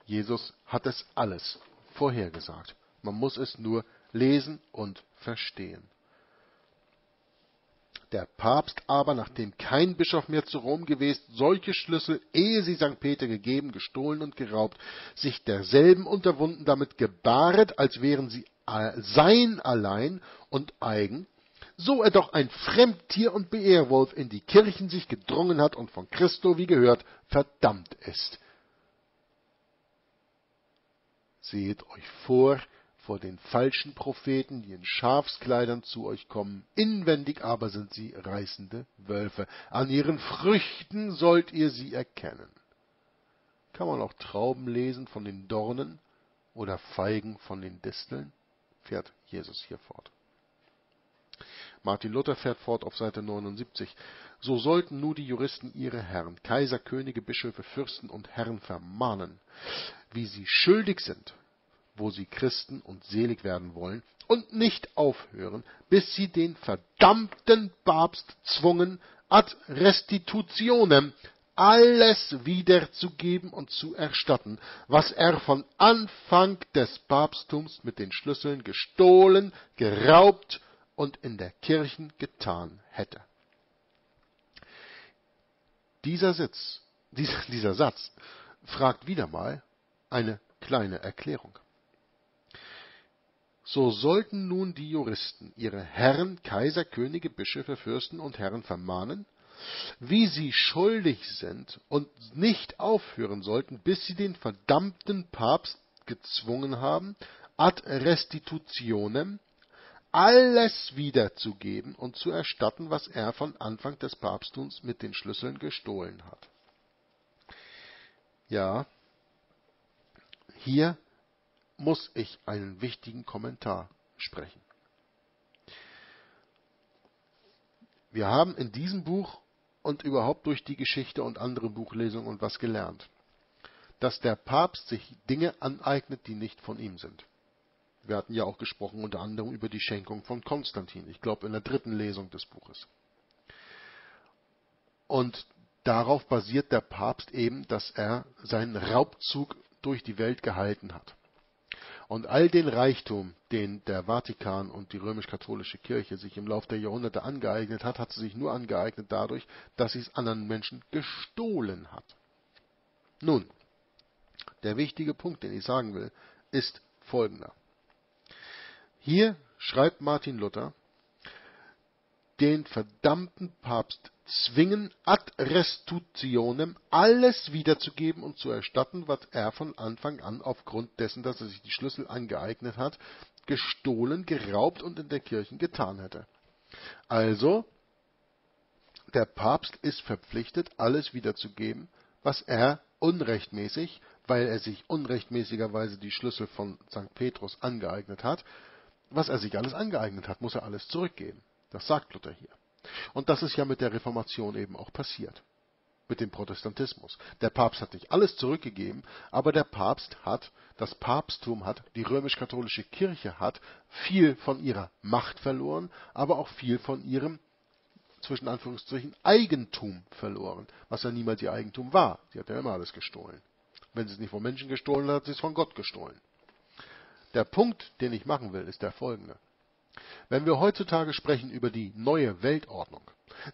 Jesus hat es alles vorhergesagt. Man muss es nur lesen und verstehen. Der Papst aber, nachdem kein Bischof mehr zu Rom gewesen, solche Schlüssel, ehe sie St. Peter gegeben, gestohlen und geraubt, sich derselben unterwunden, damit gebaret, als wären sie sein allein und eigen, so er doch ein Fremdtier und Beehrwolf in die Kirchen sich gedrungen hat und von Christo, wie gehört, verdammt ist. Seht euch vor, vor den falschen Propheten, die in Schafskleidern zu euch kommen, inwendig aber sind sie reißende Wölfe. An ihren Früchten sollt ihr sie erkennen. Kann man auch Trauben lesen von den Dornen oder Feigen von den Disteln? Fährt Jesus hier fort. Martin Luther fährt fort auf Seite 79. So sollten nur die Juristen ihre Herren, Kaiser, Könige, Bischöfe, Fürsten und Herren vermahnen, wie sie schuldig sind, wo sie Christen und selig werden wollen, und nicht aufhören, bis sie den verdammten Papst zwungen, ad restitutionem alles wiederzugeben und zu erstatten, was er von Anfang des Papsttums mit den Schlüsseln gestohlen, geraubt und in der Kirchen getan hätte. Dieser, Sitz, dieser, dieser Satz fragt wieder mal eine kleine Erklärung. So sollten nun die Juristen ihre Herren, Kaiser, Könige, Bischöfe, Fürsten und Herren vermahnen, wie sie schuldig sind und nicht aufhören sollten, bis sie den verdammten Papst gezwungen haben, ad restitutionem alles wiederzugeben und zu erstatten, was er von Anfang des Papsttums mit den Schlüsseln gestohlen hat. Ja, hier muss ich einen wichtigen Kommentar sprechen. Wir haben in diesem Buch und überhaupt durch die Geschichte und andere Buchlesungen und was gelernt, dass der Papst sich Dinge aneignet, die nicht von ihm sind. Wir hatten ja auch gesprochen unter anderem über die Schenkung von Konstantin, ich glaube in der dritten Lesung des Buches. Und darauf basiert der Papst eben, dass er seinen Raubzug durch die Welt gehalten hat. Und all den Reichtum, den der Vatikan und die römisch-katholische Kirche sich im Laufe der Jahrhunderte angeeignet hat, hat sie sich nur angeeignet dadurch, dass sie es anderen Menschen gestohlen hat. Nun, der wichtige Punkt, den ich sagen will, ist folgender. Hier schreibt Martin Luther, den verdammten Papst zwingen ad restitutionem alles wiederzugeben und zu erstatten, was er von Anfang an aufgrund dessen, dass er sich die Schlüssel angeeignet hat, gestohlen, geraubt und in der Kirche getan hätte. Also, der Papst ist verpflichtet, alles wiederzugeben, was er unrechtmäßig, weil er sich unrechtmäßigerweise die Schlüssel von St. Petrus angeeignet hat, was er sich alles angeeignet hat, muss er alles zurückgeben. Das sagt Luther hier. Und das ist ja mit der Reformation eben auch passiert. Mit dem Protestantismus. Der Papst hat nicht alles zurückgegeben, aber der Papst hat, das Papsttum hat, die römisch-katholische Kirche hat viel von ihrer Macht verloren, aber auch viel von ihrem zwischen Anführungszeichen Eigentum verloren, was ja niemals ihr Eigentum war. Sie hat ja immer alles gestohlen. Wenn sie es nicht von Menschen gestohlen hat, hat sie es von Gott gestohlen. Der Punkt, den ich machen will, ist der folgende. Wenn wir heutzutage sprechen über die neue Weltordnung,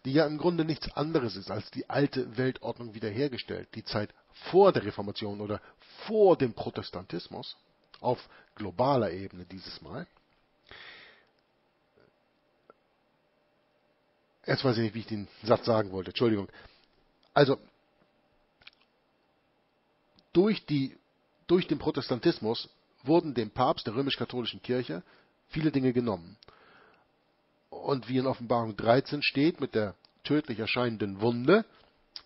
die ja im Grunde nichts anderes ist als die alte Weltordnung wiederhergestellt, die Zeit vor der Reformation oder vor dem Protestantismus, auf globaler Ebene dieses Mal. Jetzt weiß ich nicht, wie ich den Satz sagen wollte, Entschuldigung. Also, durch, die, durch den Protestantismus wurden dem Papst der römisch-katholischen Kirche viele Dinge genommen. Und wie in Offenbarung 13 steht, mit der tödlich erscheinenden Wunde,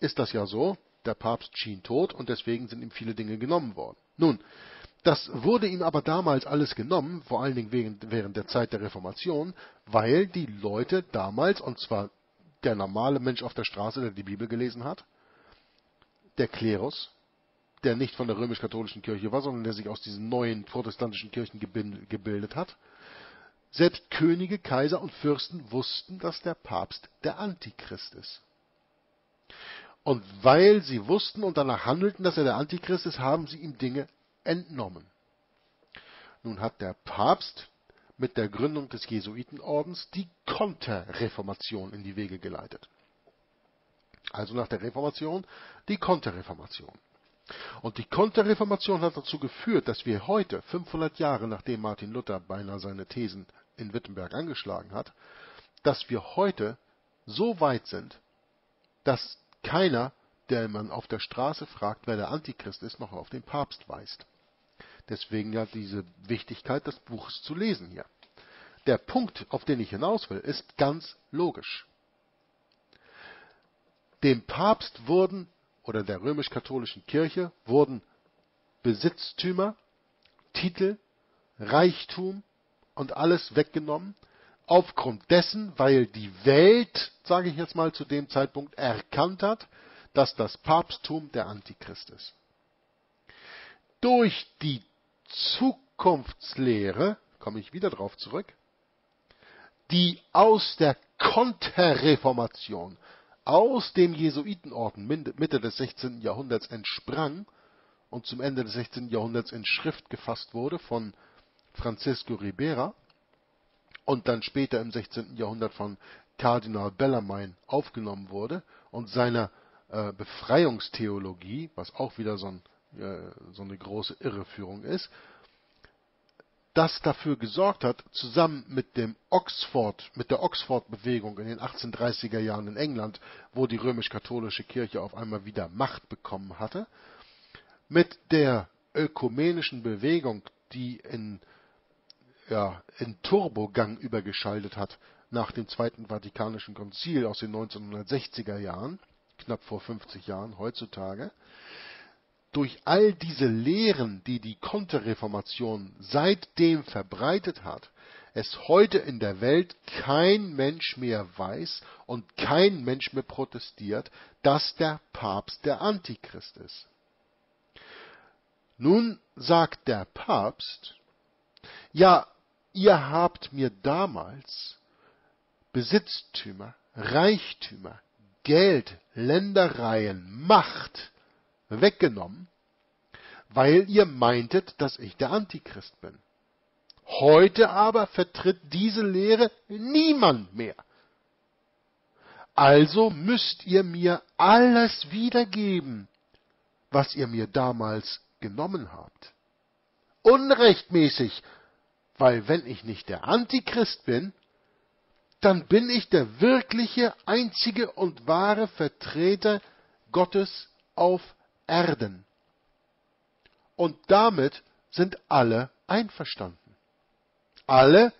ist das ja so, der Papst schien tot und deswegen sind ihm viele Dinge genommen worden. Nun, das wurde ihm aber damals alles genommen, vor allen Dingen während, der Zeit der Reformation, weil die Leute damals, und zwar der normale Mensch auf der Straße, der die Bibel gelesen hat, der Klerus, der nicht von der römisch-katholischen Kirche war, sondern der sich aus diesen neuen protestantischen Kirchen gebildet hat. Selbst Könige, Kaiser und Fürsten wussten, dass der Papst der Antichrist ist. Und weil sie wussten und danach handelten, dass er der Antichrist ist, haben sie ihm Dinge entnommen. Nun hat der Papst mit der Gründung des Jesuitenordens die Konterreformation in die Wege geleitet. Also nach der Reformation die Konterreformation. Und die Konterreformation hat dazu geführt, dass wir heute, 500 Jahre nachdem Martin Luther beinahe seine Thesen in Wittenberg angeschlagen hat, dass wir heute so weit sind, dass keiner, der man auf der Straße fragt, wer der Antichrist ist, noch auf den Papst weist. Deswegen ja diese Wichtigkeit des Buches zu lesen hier. Der Punkt, auf den ich hinaus will, ist ganz logisch. Dem Papst wurden, oder der römisch-katholischen Kirche, wurden Besitztümer, Titel, Reichtum und alles weggenommen, aufgrund dessen, weil die Welt, sage ich jetzt mal zu dem Zeitpunkt, erkannt hat, dass das Papsttum der Antichrist ist. Durch die Zukunftslehre, komme ich wieder darauf zurück, die aus der Konterreformation, aus dem Jesuitenorden Mitte des 16. Jahrhunderts entsprang und zum Ende des 16. Jahrhunderts in Schrift gefasst wurde von Francisco Ribera und dann später im 16. Jahrhundert von Kardinal Bellarmine aufgenommen wurde und seiner äh, Befreiungstheologie, was auch wieder so, ein, äh, so eine große Irreführung ist, das dafür gesorgt hat, zusammen mit dem Oxford, mit der Oxford-Bewegung in den 1830er Jahren in England, wo die römisch-katholische Kirche auf einmal wieder Macht bekommen hatte, mit der ökumenischen Bewegung, die in, ja, in Turbogang übergeschaltet hat nach dem Zweiten Vatikanischen Konzil aus den 1960er Jahren, knapp vor 50 Jahren heutzutage, durch all diese Lehren, die die Konterreformation seitdem verbreitet hat, es heute in der Welt kein Mensch mehr weiß und kein Mensch mehr protestiert, dass der Papst der Antichrist ist. Nun sagt der Papst, ja, ihr habt mir damals Besitztümer, Reichtümer, Geld, Ländereien, Macht weggenommen, weil ihr meintet, dass ich der Antichrist bin. Heute aber vertritt diese Lehre niemand mehr. Also müsst ihr mir alles wiedergeben, was ihr mir damals genommen habt. Unrechtmäßig, weil wenn ich nicht der Antichrist bin, dann bin ich der wirkliche, einzige und wahre Vertreter Gottes auf Erden. Und damit sind alle einverstanden. Alle,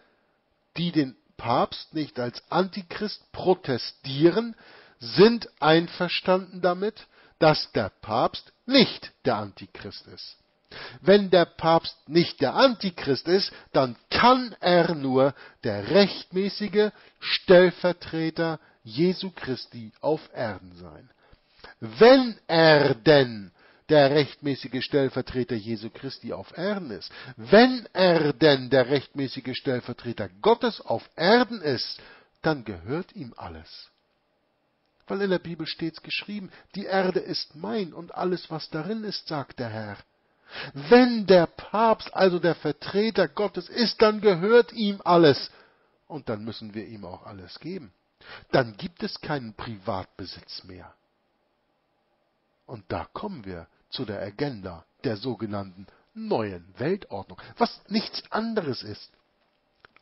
die den Papst nicht als Antichrist protestieren, sind einverstanden damit, dass der Papst nicht der Antichrist ist. Wenn der Papst nicht der Antichrist ist, dann kann er nur der rechtmäßige Stellvertreter Jesu Christi auf Erden sein. Wenn er denn der rechtmäßige Stellvertreter Jesu Christi auf Erden ist, wenn er denn der rechtmäßige Stellvertreter Gottes auf Erden ist, dann gehört ihm alles. Weil in der Bibel steht geschrieben, die Erde ist mein und alles, was darin ist, sagt der Herr. Wenn der Papst also der Vertreter Gottes ist, dann gehört ihm alles. Und dann müssen wir ihm auch alles geben. Dann gibt es keinen Privatbesitz mehr. Und da kommen wir zu der Agenda der sogenannten neuen Weltordnung, was nichts anderes ist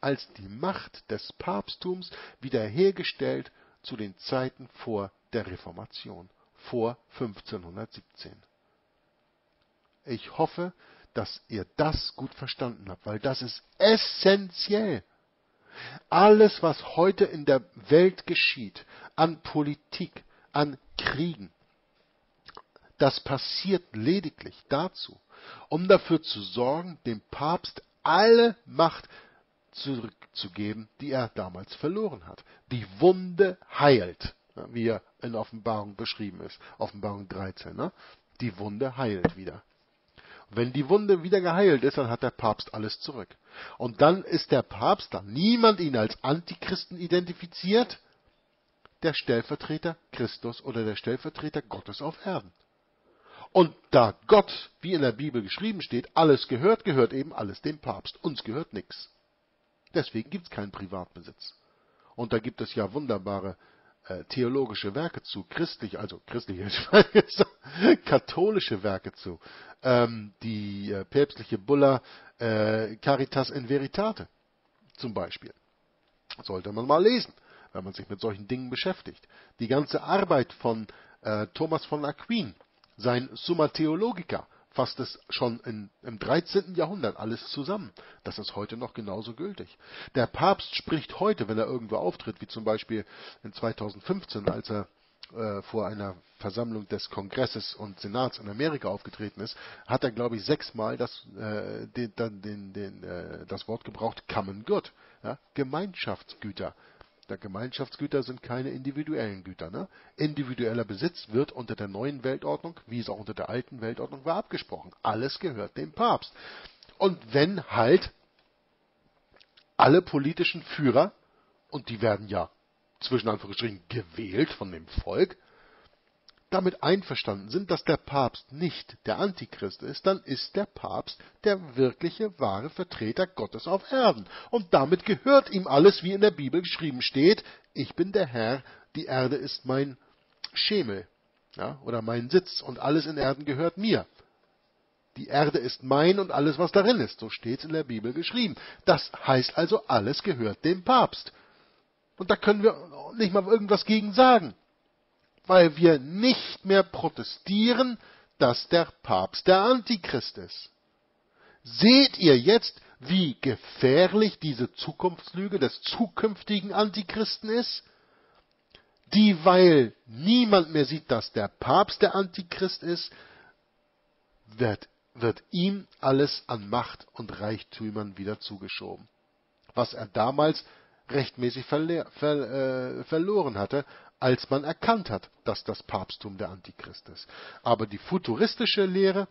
als die Macht des Papsttums wiederhergestellt zu den Zeiten vor der Reformation, vor 1517. Ich hoffe, dass ihr das gut verstanden habt, weil das ist essentiell. Alles, was heute in der Welt geschieht, an Politik, an Kriegen, das passiert lediglich dazu, um dafür zu sorgen, dem Papst alle Macht zurückzugeben, die er damals verloren hat. Die Wunde heilt, wie er in Offenbarung beschrieben ist. Offenbarung 13. Ne? Die Wunde heilt wieder. Wenn die Wunde wieder geheilt ist, dann hat der Papst alles zurück. Und dann ist der Papst, da niemand ihn als Antichristen identifiziert, der Stellvertreter Christus oder der Stellvertreter Gottes auf Erden. Und da Gott, wie in der Bibel geschrieben steht, alles gehört, gehört eben alles dem Papst. Uns gehört nichts. Deswegen gibt es keinen Privatbesitz. Und da gibt es ja wunderbare theologische Werke zu, christlich, also christliche, katholische Werke zu. Ähm, die äh, päpstliche Bulla äh, Caritas in Veritate zum Beispiel. Sollte man mal lesen, wenn man sich mit solchen Dingen beschäftigt. Die ganze Arbeit von äh, Thomas von Aquin, sein Summa Theologica, fasst es schon in, im 13. Jahrhundert alles zusammen. Das ist heute noch genauso gültig. Der Papst spricht heute, wenn er irgendwo auftritt, wie zum Beispiel in 2015, als er äh, vor einer Versammlung des Kongresses und Senats in Amerika aufgetreten ist, hat er, glaube ich, sechsmal das, äh, den, den, den, äh, das Wort gebraucht, Common Good, ja? Gemeinschaftsgüter. Der Gemeinschaftsgüter sind keine individuellen Güter. Ne? Individueller Besitz wird unter der neuen Weltordnung, wie es auch unter der alten Weltordnung war, abgesprochen. Alles gehört dem Papst. Und wenn halt alle politischen Führer, und die werden ja zwischen Anführungsstrichen gewählt von dem Volk, damit einverstanden sind, dass der Papst nicht der Antichrist ist, dann ist der Papst der wirkliche, wahre Vertreter Gottes auf Erden. Und damit gehört ihm alles, wie in der Bibel geschrieben steht, ich bin der Herr, die Erde ist mein Schemel ja, oder mein Sitz und alles in Erden gehört mir. Die Erde ist mein und alles, was darin ist. So steht es in der Bibel geschrieben. Das heißt also, alles gehört dem Papst. Und da können wir nicht mal irgendwas gegen sagen weil wir nicht mehr protestieren, dass der Papst der Antichrist ist. Seht ihr jetzt, wie gefährlich diese Zukunftslüge des zukünftigen Antichristen ist? Die, weil niemand mehr sieht, dass der Papst der Antichrist ist, wird, wird ihm alles an Macht und Reichtümern wieder zugeschoben. Was er damals rechtmäßig verle ver äh, verloren hatte, als man erkannt hat, dass das Papsttum der Antichrist ist. Aber die futuristische Lehre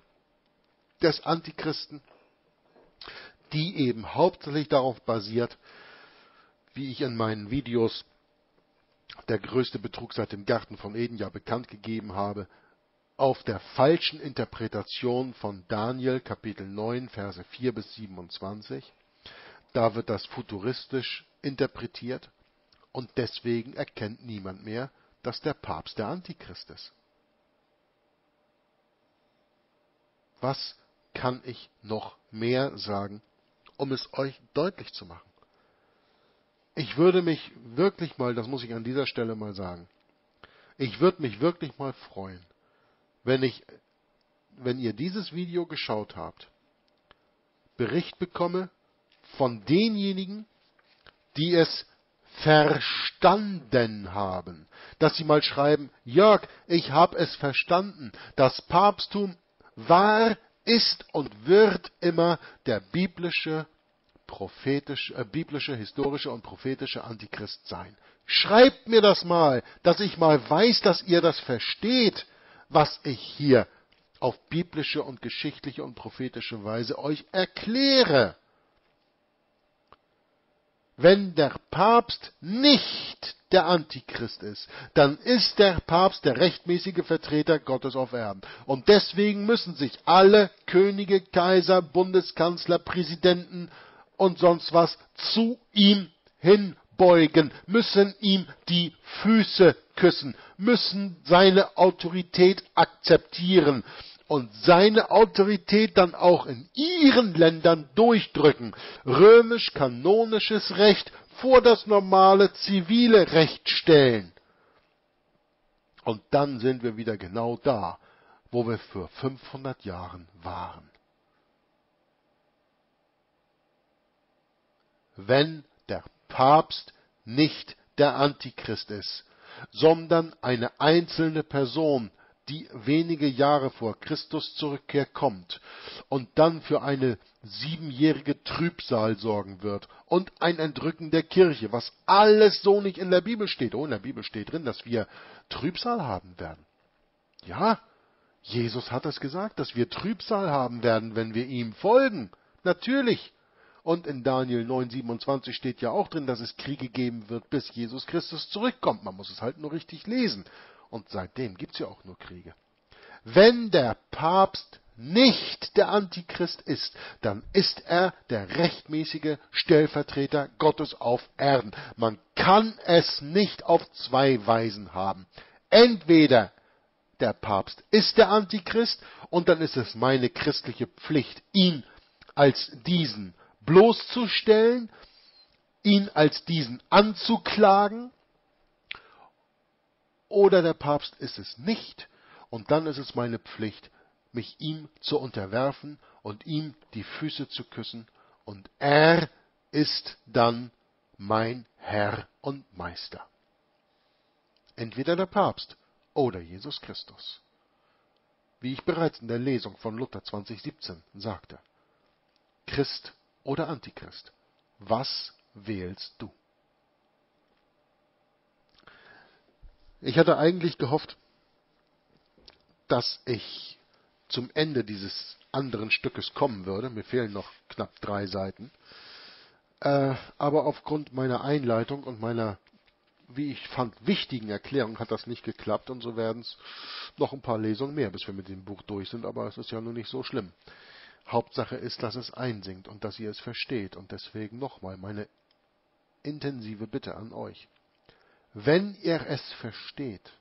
des Antichristen, die eben hauptsächlich darauf basiert, wie ich in meinen Videos der größte Betrug seit dem Garten von Eden ja bekannt gegeben habe, auf der falschen Interpretation von Daniel Kapitel 9 Verse 4 bis 27. Da wird das futuristisch interpretiert und deswegen erkennt niemand mehr, dass der Papst der Antichrist ist. Was kann ich noch mehr sagen, um es euch deutlich zu machen? Ich würde mich wirklich mal, das muss ich an dieser Stelle mal sagen, ich würde mich wirklich mal freuen, wenn ich, wenn ihr dieses Video geschaut habt, Bericht bekomme von denjenigen, die es verstanden haben. Dass sie mal schreiben, Jörg, ich habe es verstanden. Das Papsttum war, ist und wird immer der biblische, prophetische, äh, biblische, historische und prophetische Antichrist sein. Schreibt mir das mal, dass ich mal weiß, dass ihr das versteht, was ich hier auf biblische und geschichtliche und prophetische Weise euch erkläre wenn der Papst nicht der Antichrist ist, dann ist der Papst der rechtmäßige Vertreter Gottes auf Erden. Und deswegen müssen sich alle Könige, Kaiser, Bundeskanzler, Präsidenten und sonst was zu ihm hinbeugen, müssen ihm die Füße küssen, müssen seine Autorität akzeptieren und seine Autorität dann auch in ihren Ländern durchdrücken. Römisch-kanonisches Recht vor das normale zivile Recht stellen. Und dann sind wir wieder genau da, wo wir für 500 Jahren waren. Wenn der Papst nicht der Antichrist ist, sondern eine einzelne Person, die wenige Jahre vor Christus Zurückkehr kommt und dann für eine siebenjährige Trübsal sorgen wird und ein Entrücken der Kirche, was alles so nicht in der Bibel steht. Oh, in der Bibel steht drin, dass wir Trübsal haben werden. Ja, Jesus hat es gesagt, dass wir Trübsal haben werden, wenn wir ihm folgen. Natürlich. Und in Daniel 9,27 steht ja auch drin, dass es Kriege geben wird, bis Jesus Christus zurückkommt. Man muss es halt nur richtig lesen. Und seitdem gibt es ja auch nur Kriege. Wenn der Papst nicht der Antichrist ist, dann ist er der rechtmäßige Stellvertreter Gottes auf Erden. Man kann es nicht auf zwei Weisen haben. Entweder der Papst ist der Antichrist und dann ist es meine christliche Pflicht, ihn als diesen bloßzustellen, ihn als diesen anzuklagen, oder der Papst ist es nicht, und dann ist es meine Pflicht, mich ihm zu unterwerfen und ihm die Füße zu küssen, und er ist dann mein Herr und Meister. Entweder der Papst oder Jesus Christus. Wie ich bereits in der Lesung von Luther 2017 sagte. Christ oder Antichrist? Was wählst du? Ich hatte eigentlich gehofft, dass ich zum Ende dieses anderen Stückes kommen würde. Mir fehlen noch knapp drei Seiten. Äh, aber aufgrund meiner Einleitung und meiner, wie ich fand, wichtigen Erklärung hat das nicht geklappt und so werden es noch ein paar Lesungen mehr, bis wir mit dem Buch durch sind, aber es ist ja nun nicht so schlimm. Hauptsache ist, dass es einsingt und dass ihr es versteht und deswegen nochmal meine intensive Bitte an euch. Wenn ihr es versteht,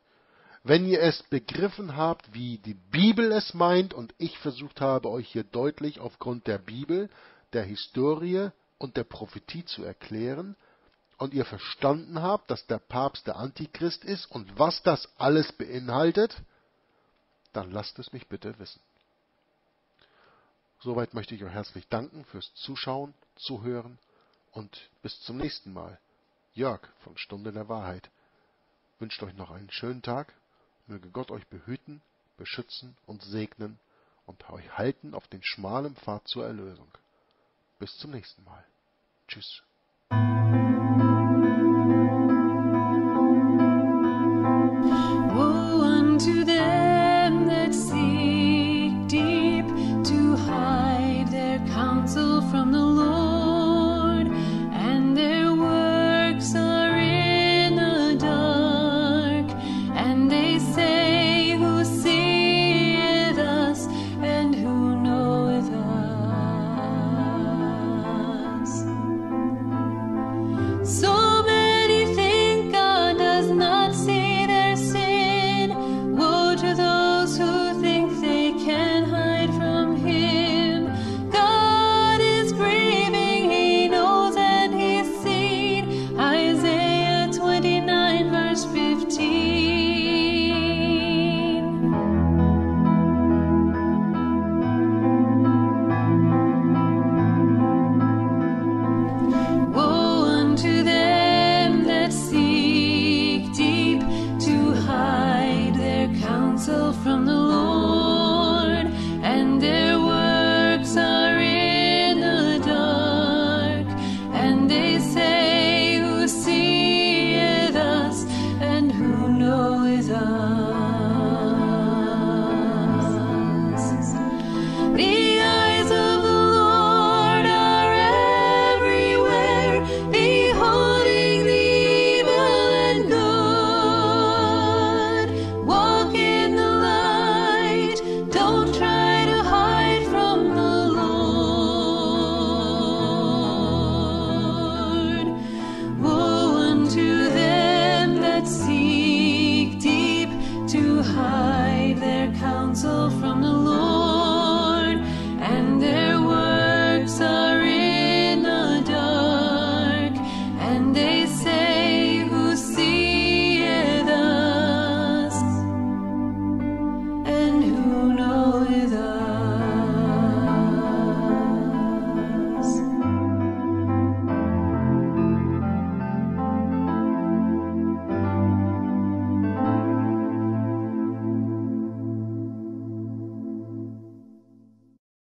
wenn ihr es begriffen habt, wie die Bibel es meint, und ich versucht habe, euch hier deutlich aufgrund der Bibel, der Historie und der Prophetie zu erklären, und ihr verstanden habt, dass der Papst der Antichrist ist und was das alles beinhaltet, dann lasst es mich bitte wissen. Soweit möchte ich euch herzlich danken fürs Zuschauen, Zuhören und bis zum nächsten Mal. Jörg von Stunde der Wahrheit wünscht euch noch einen schönen Tag Möge Gott euch behüten, beschützen und segnen und euch halten auf den schmalen Pfad zur Erlösung. Bis zum nächsten Mal. Tschüss.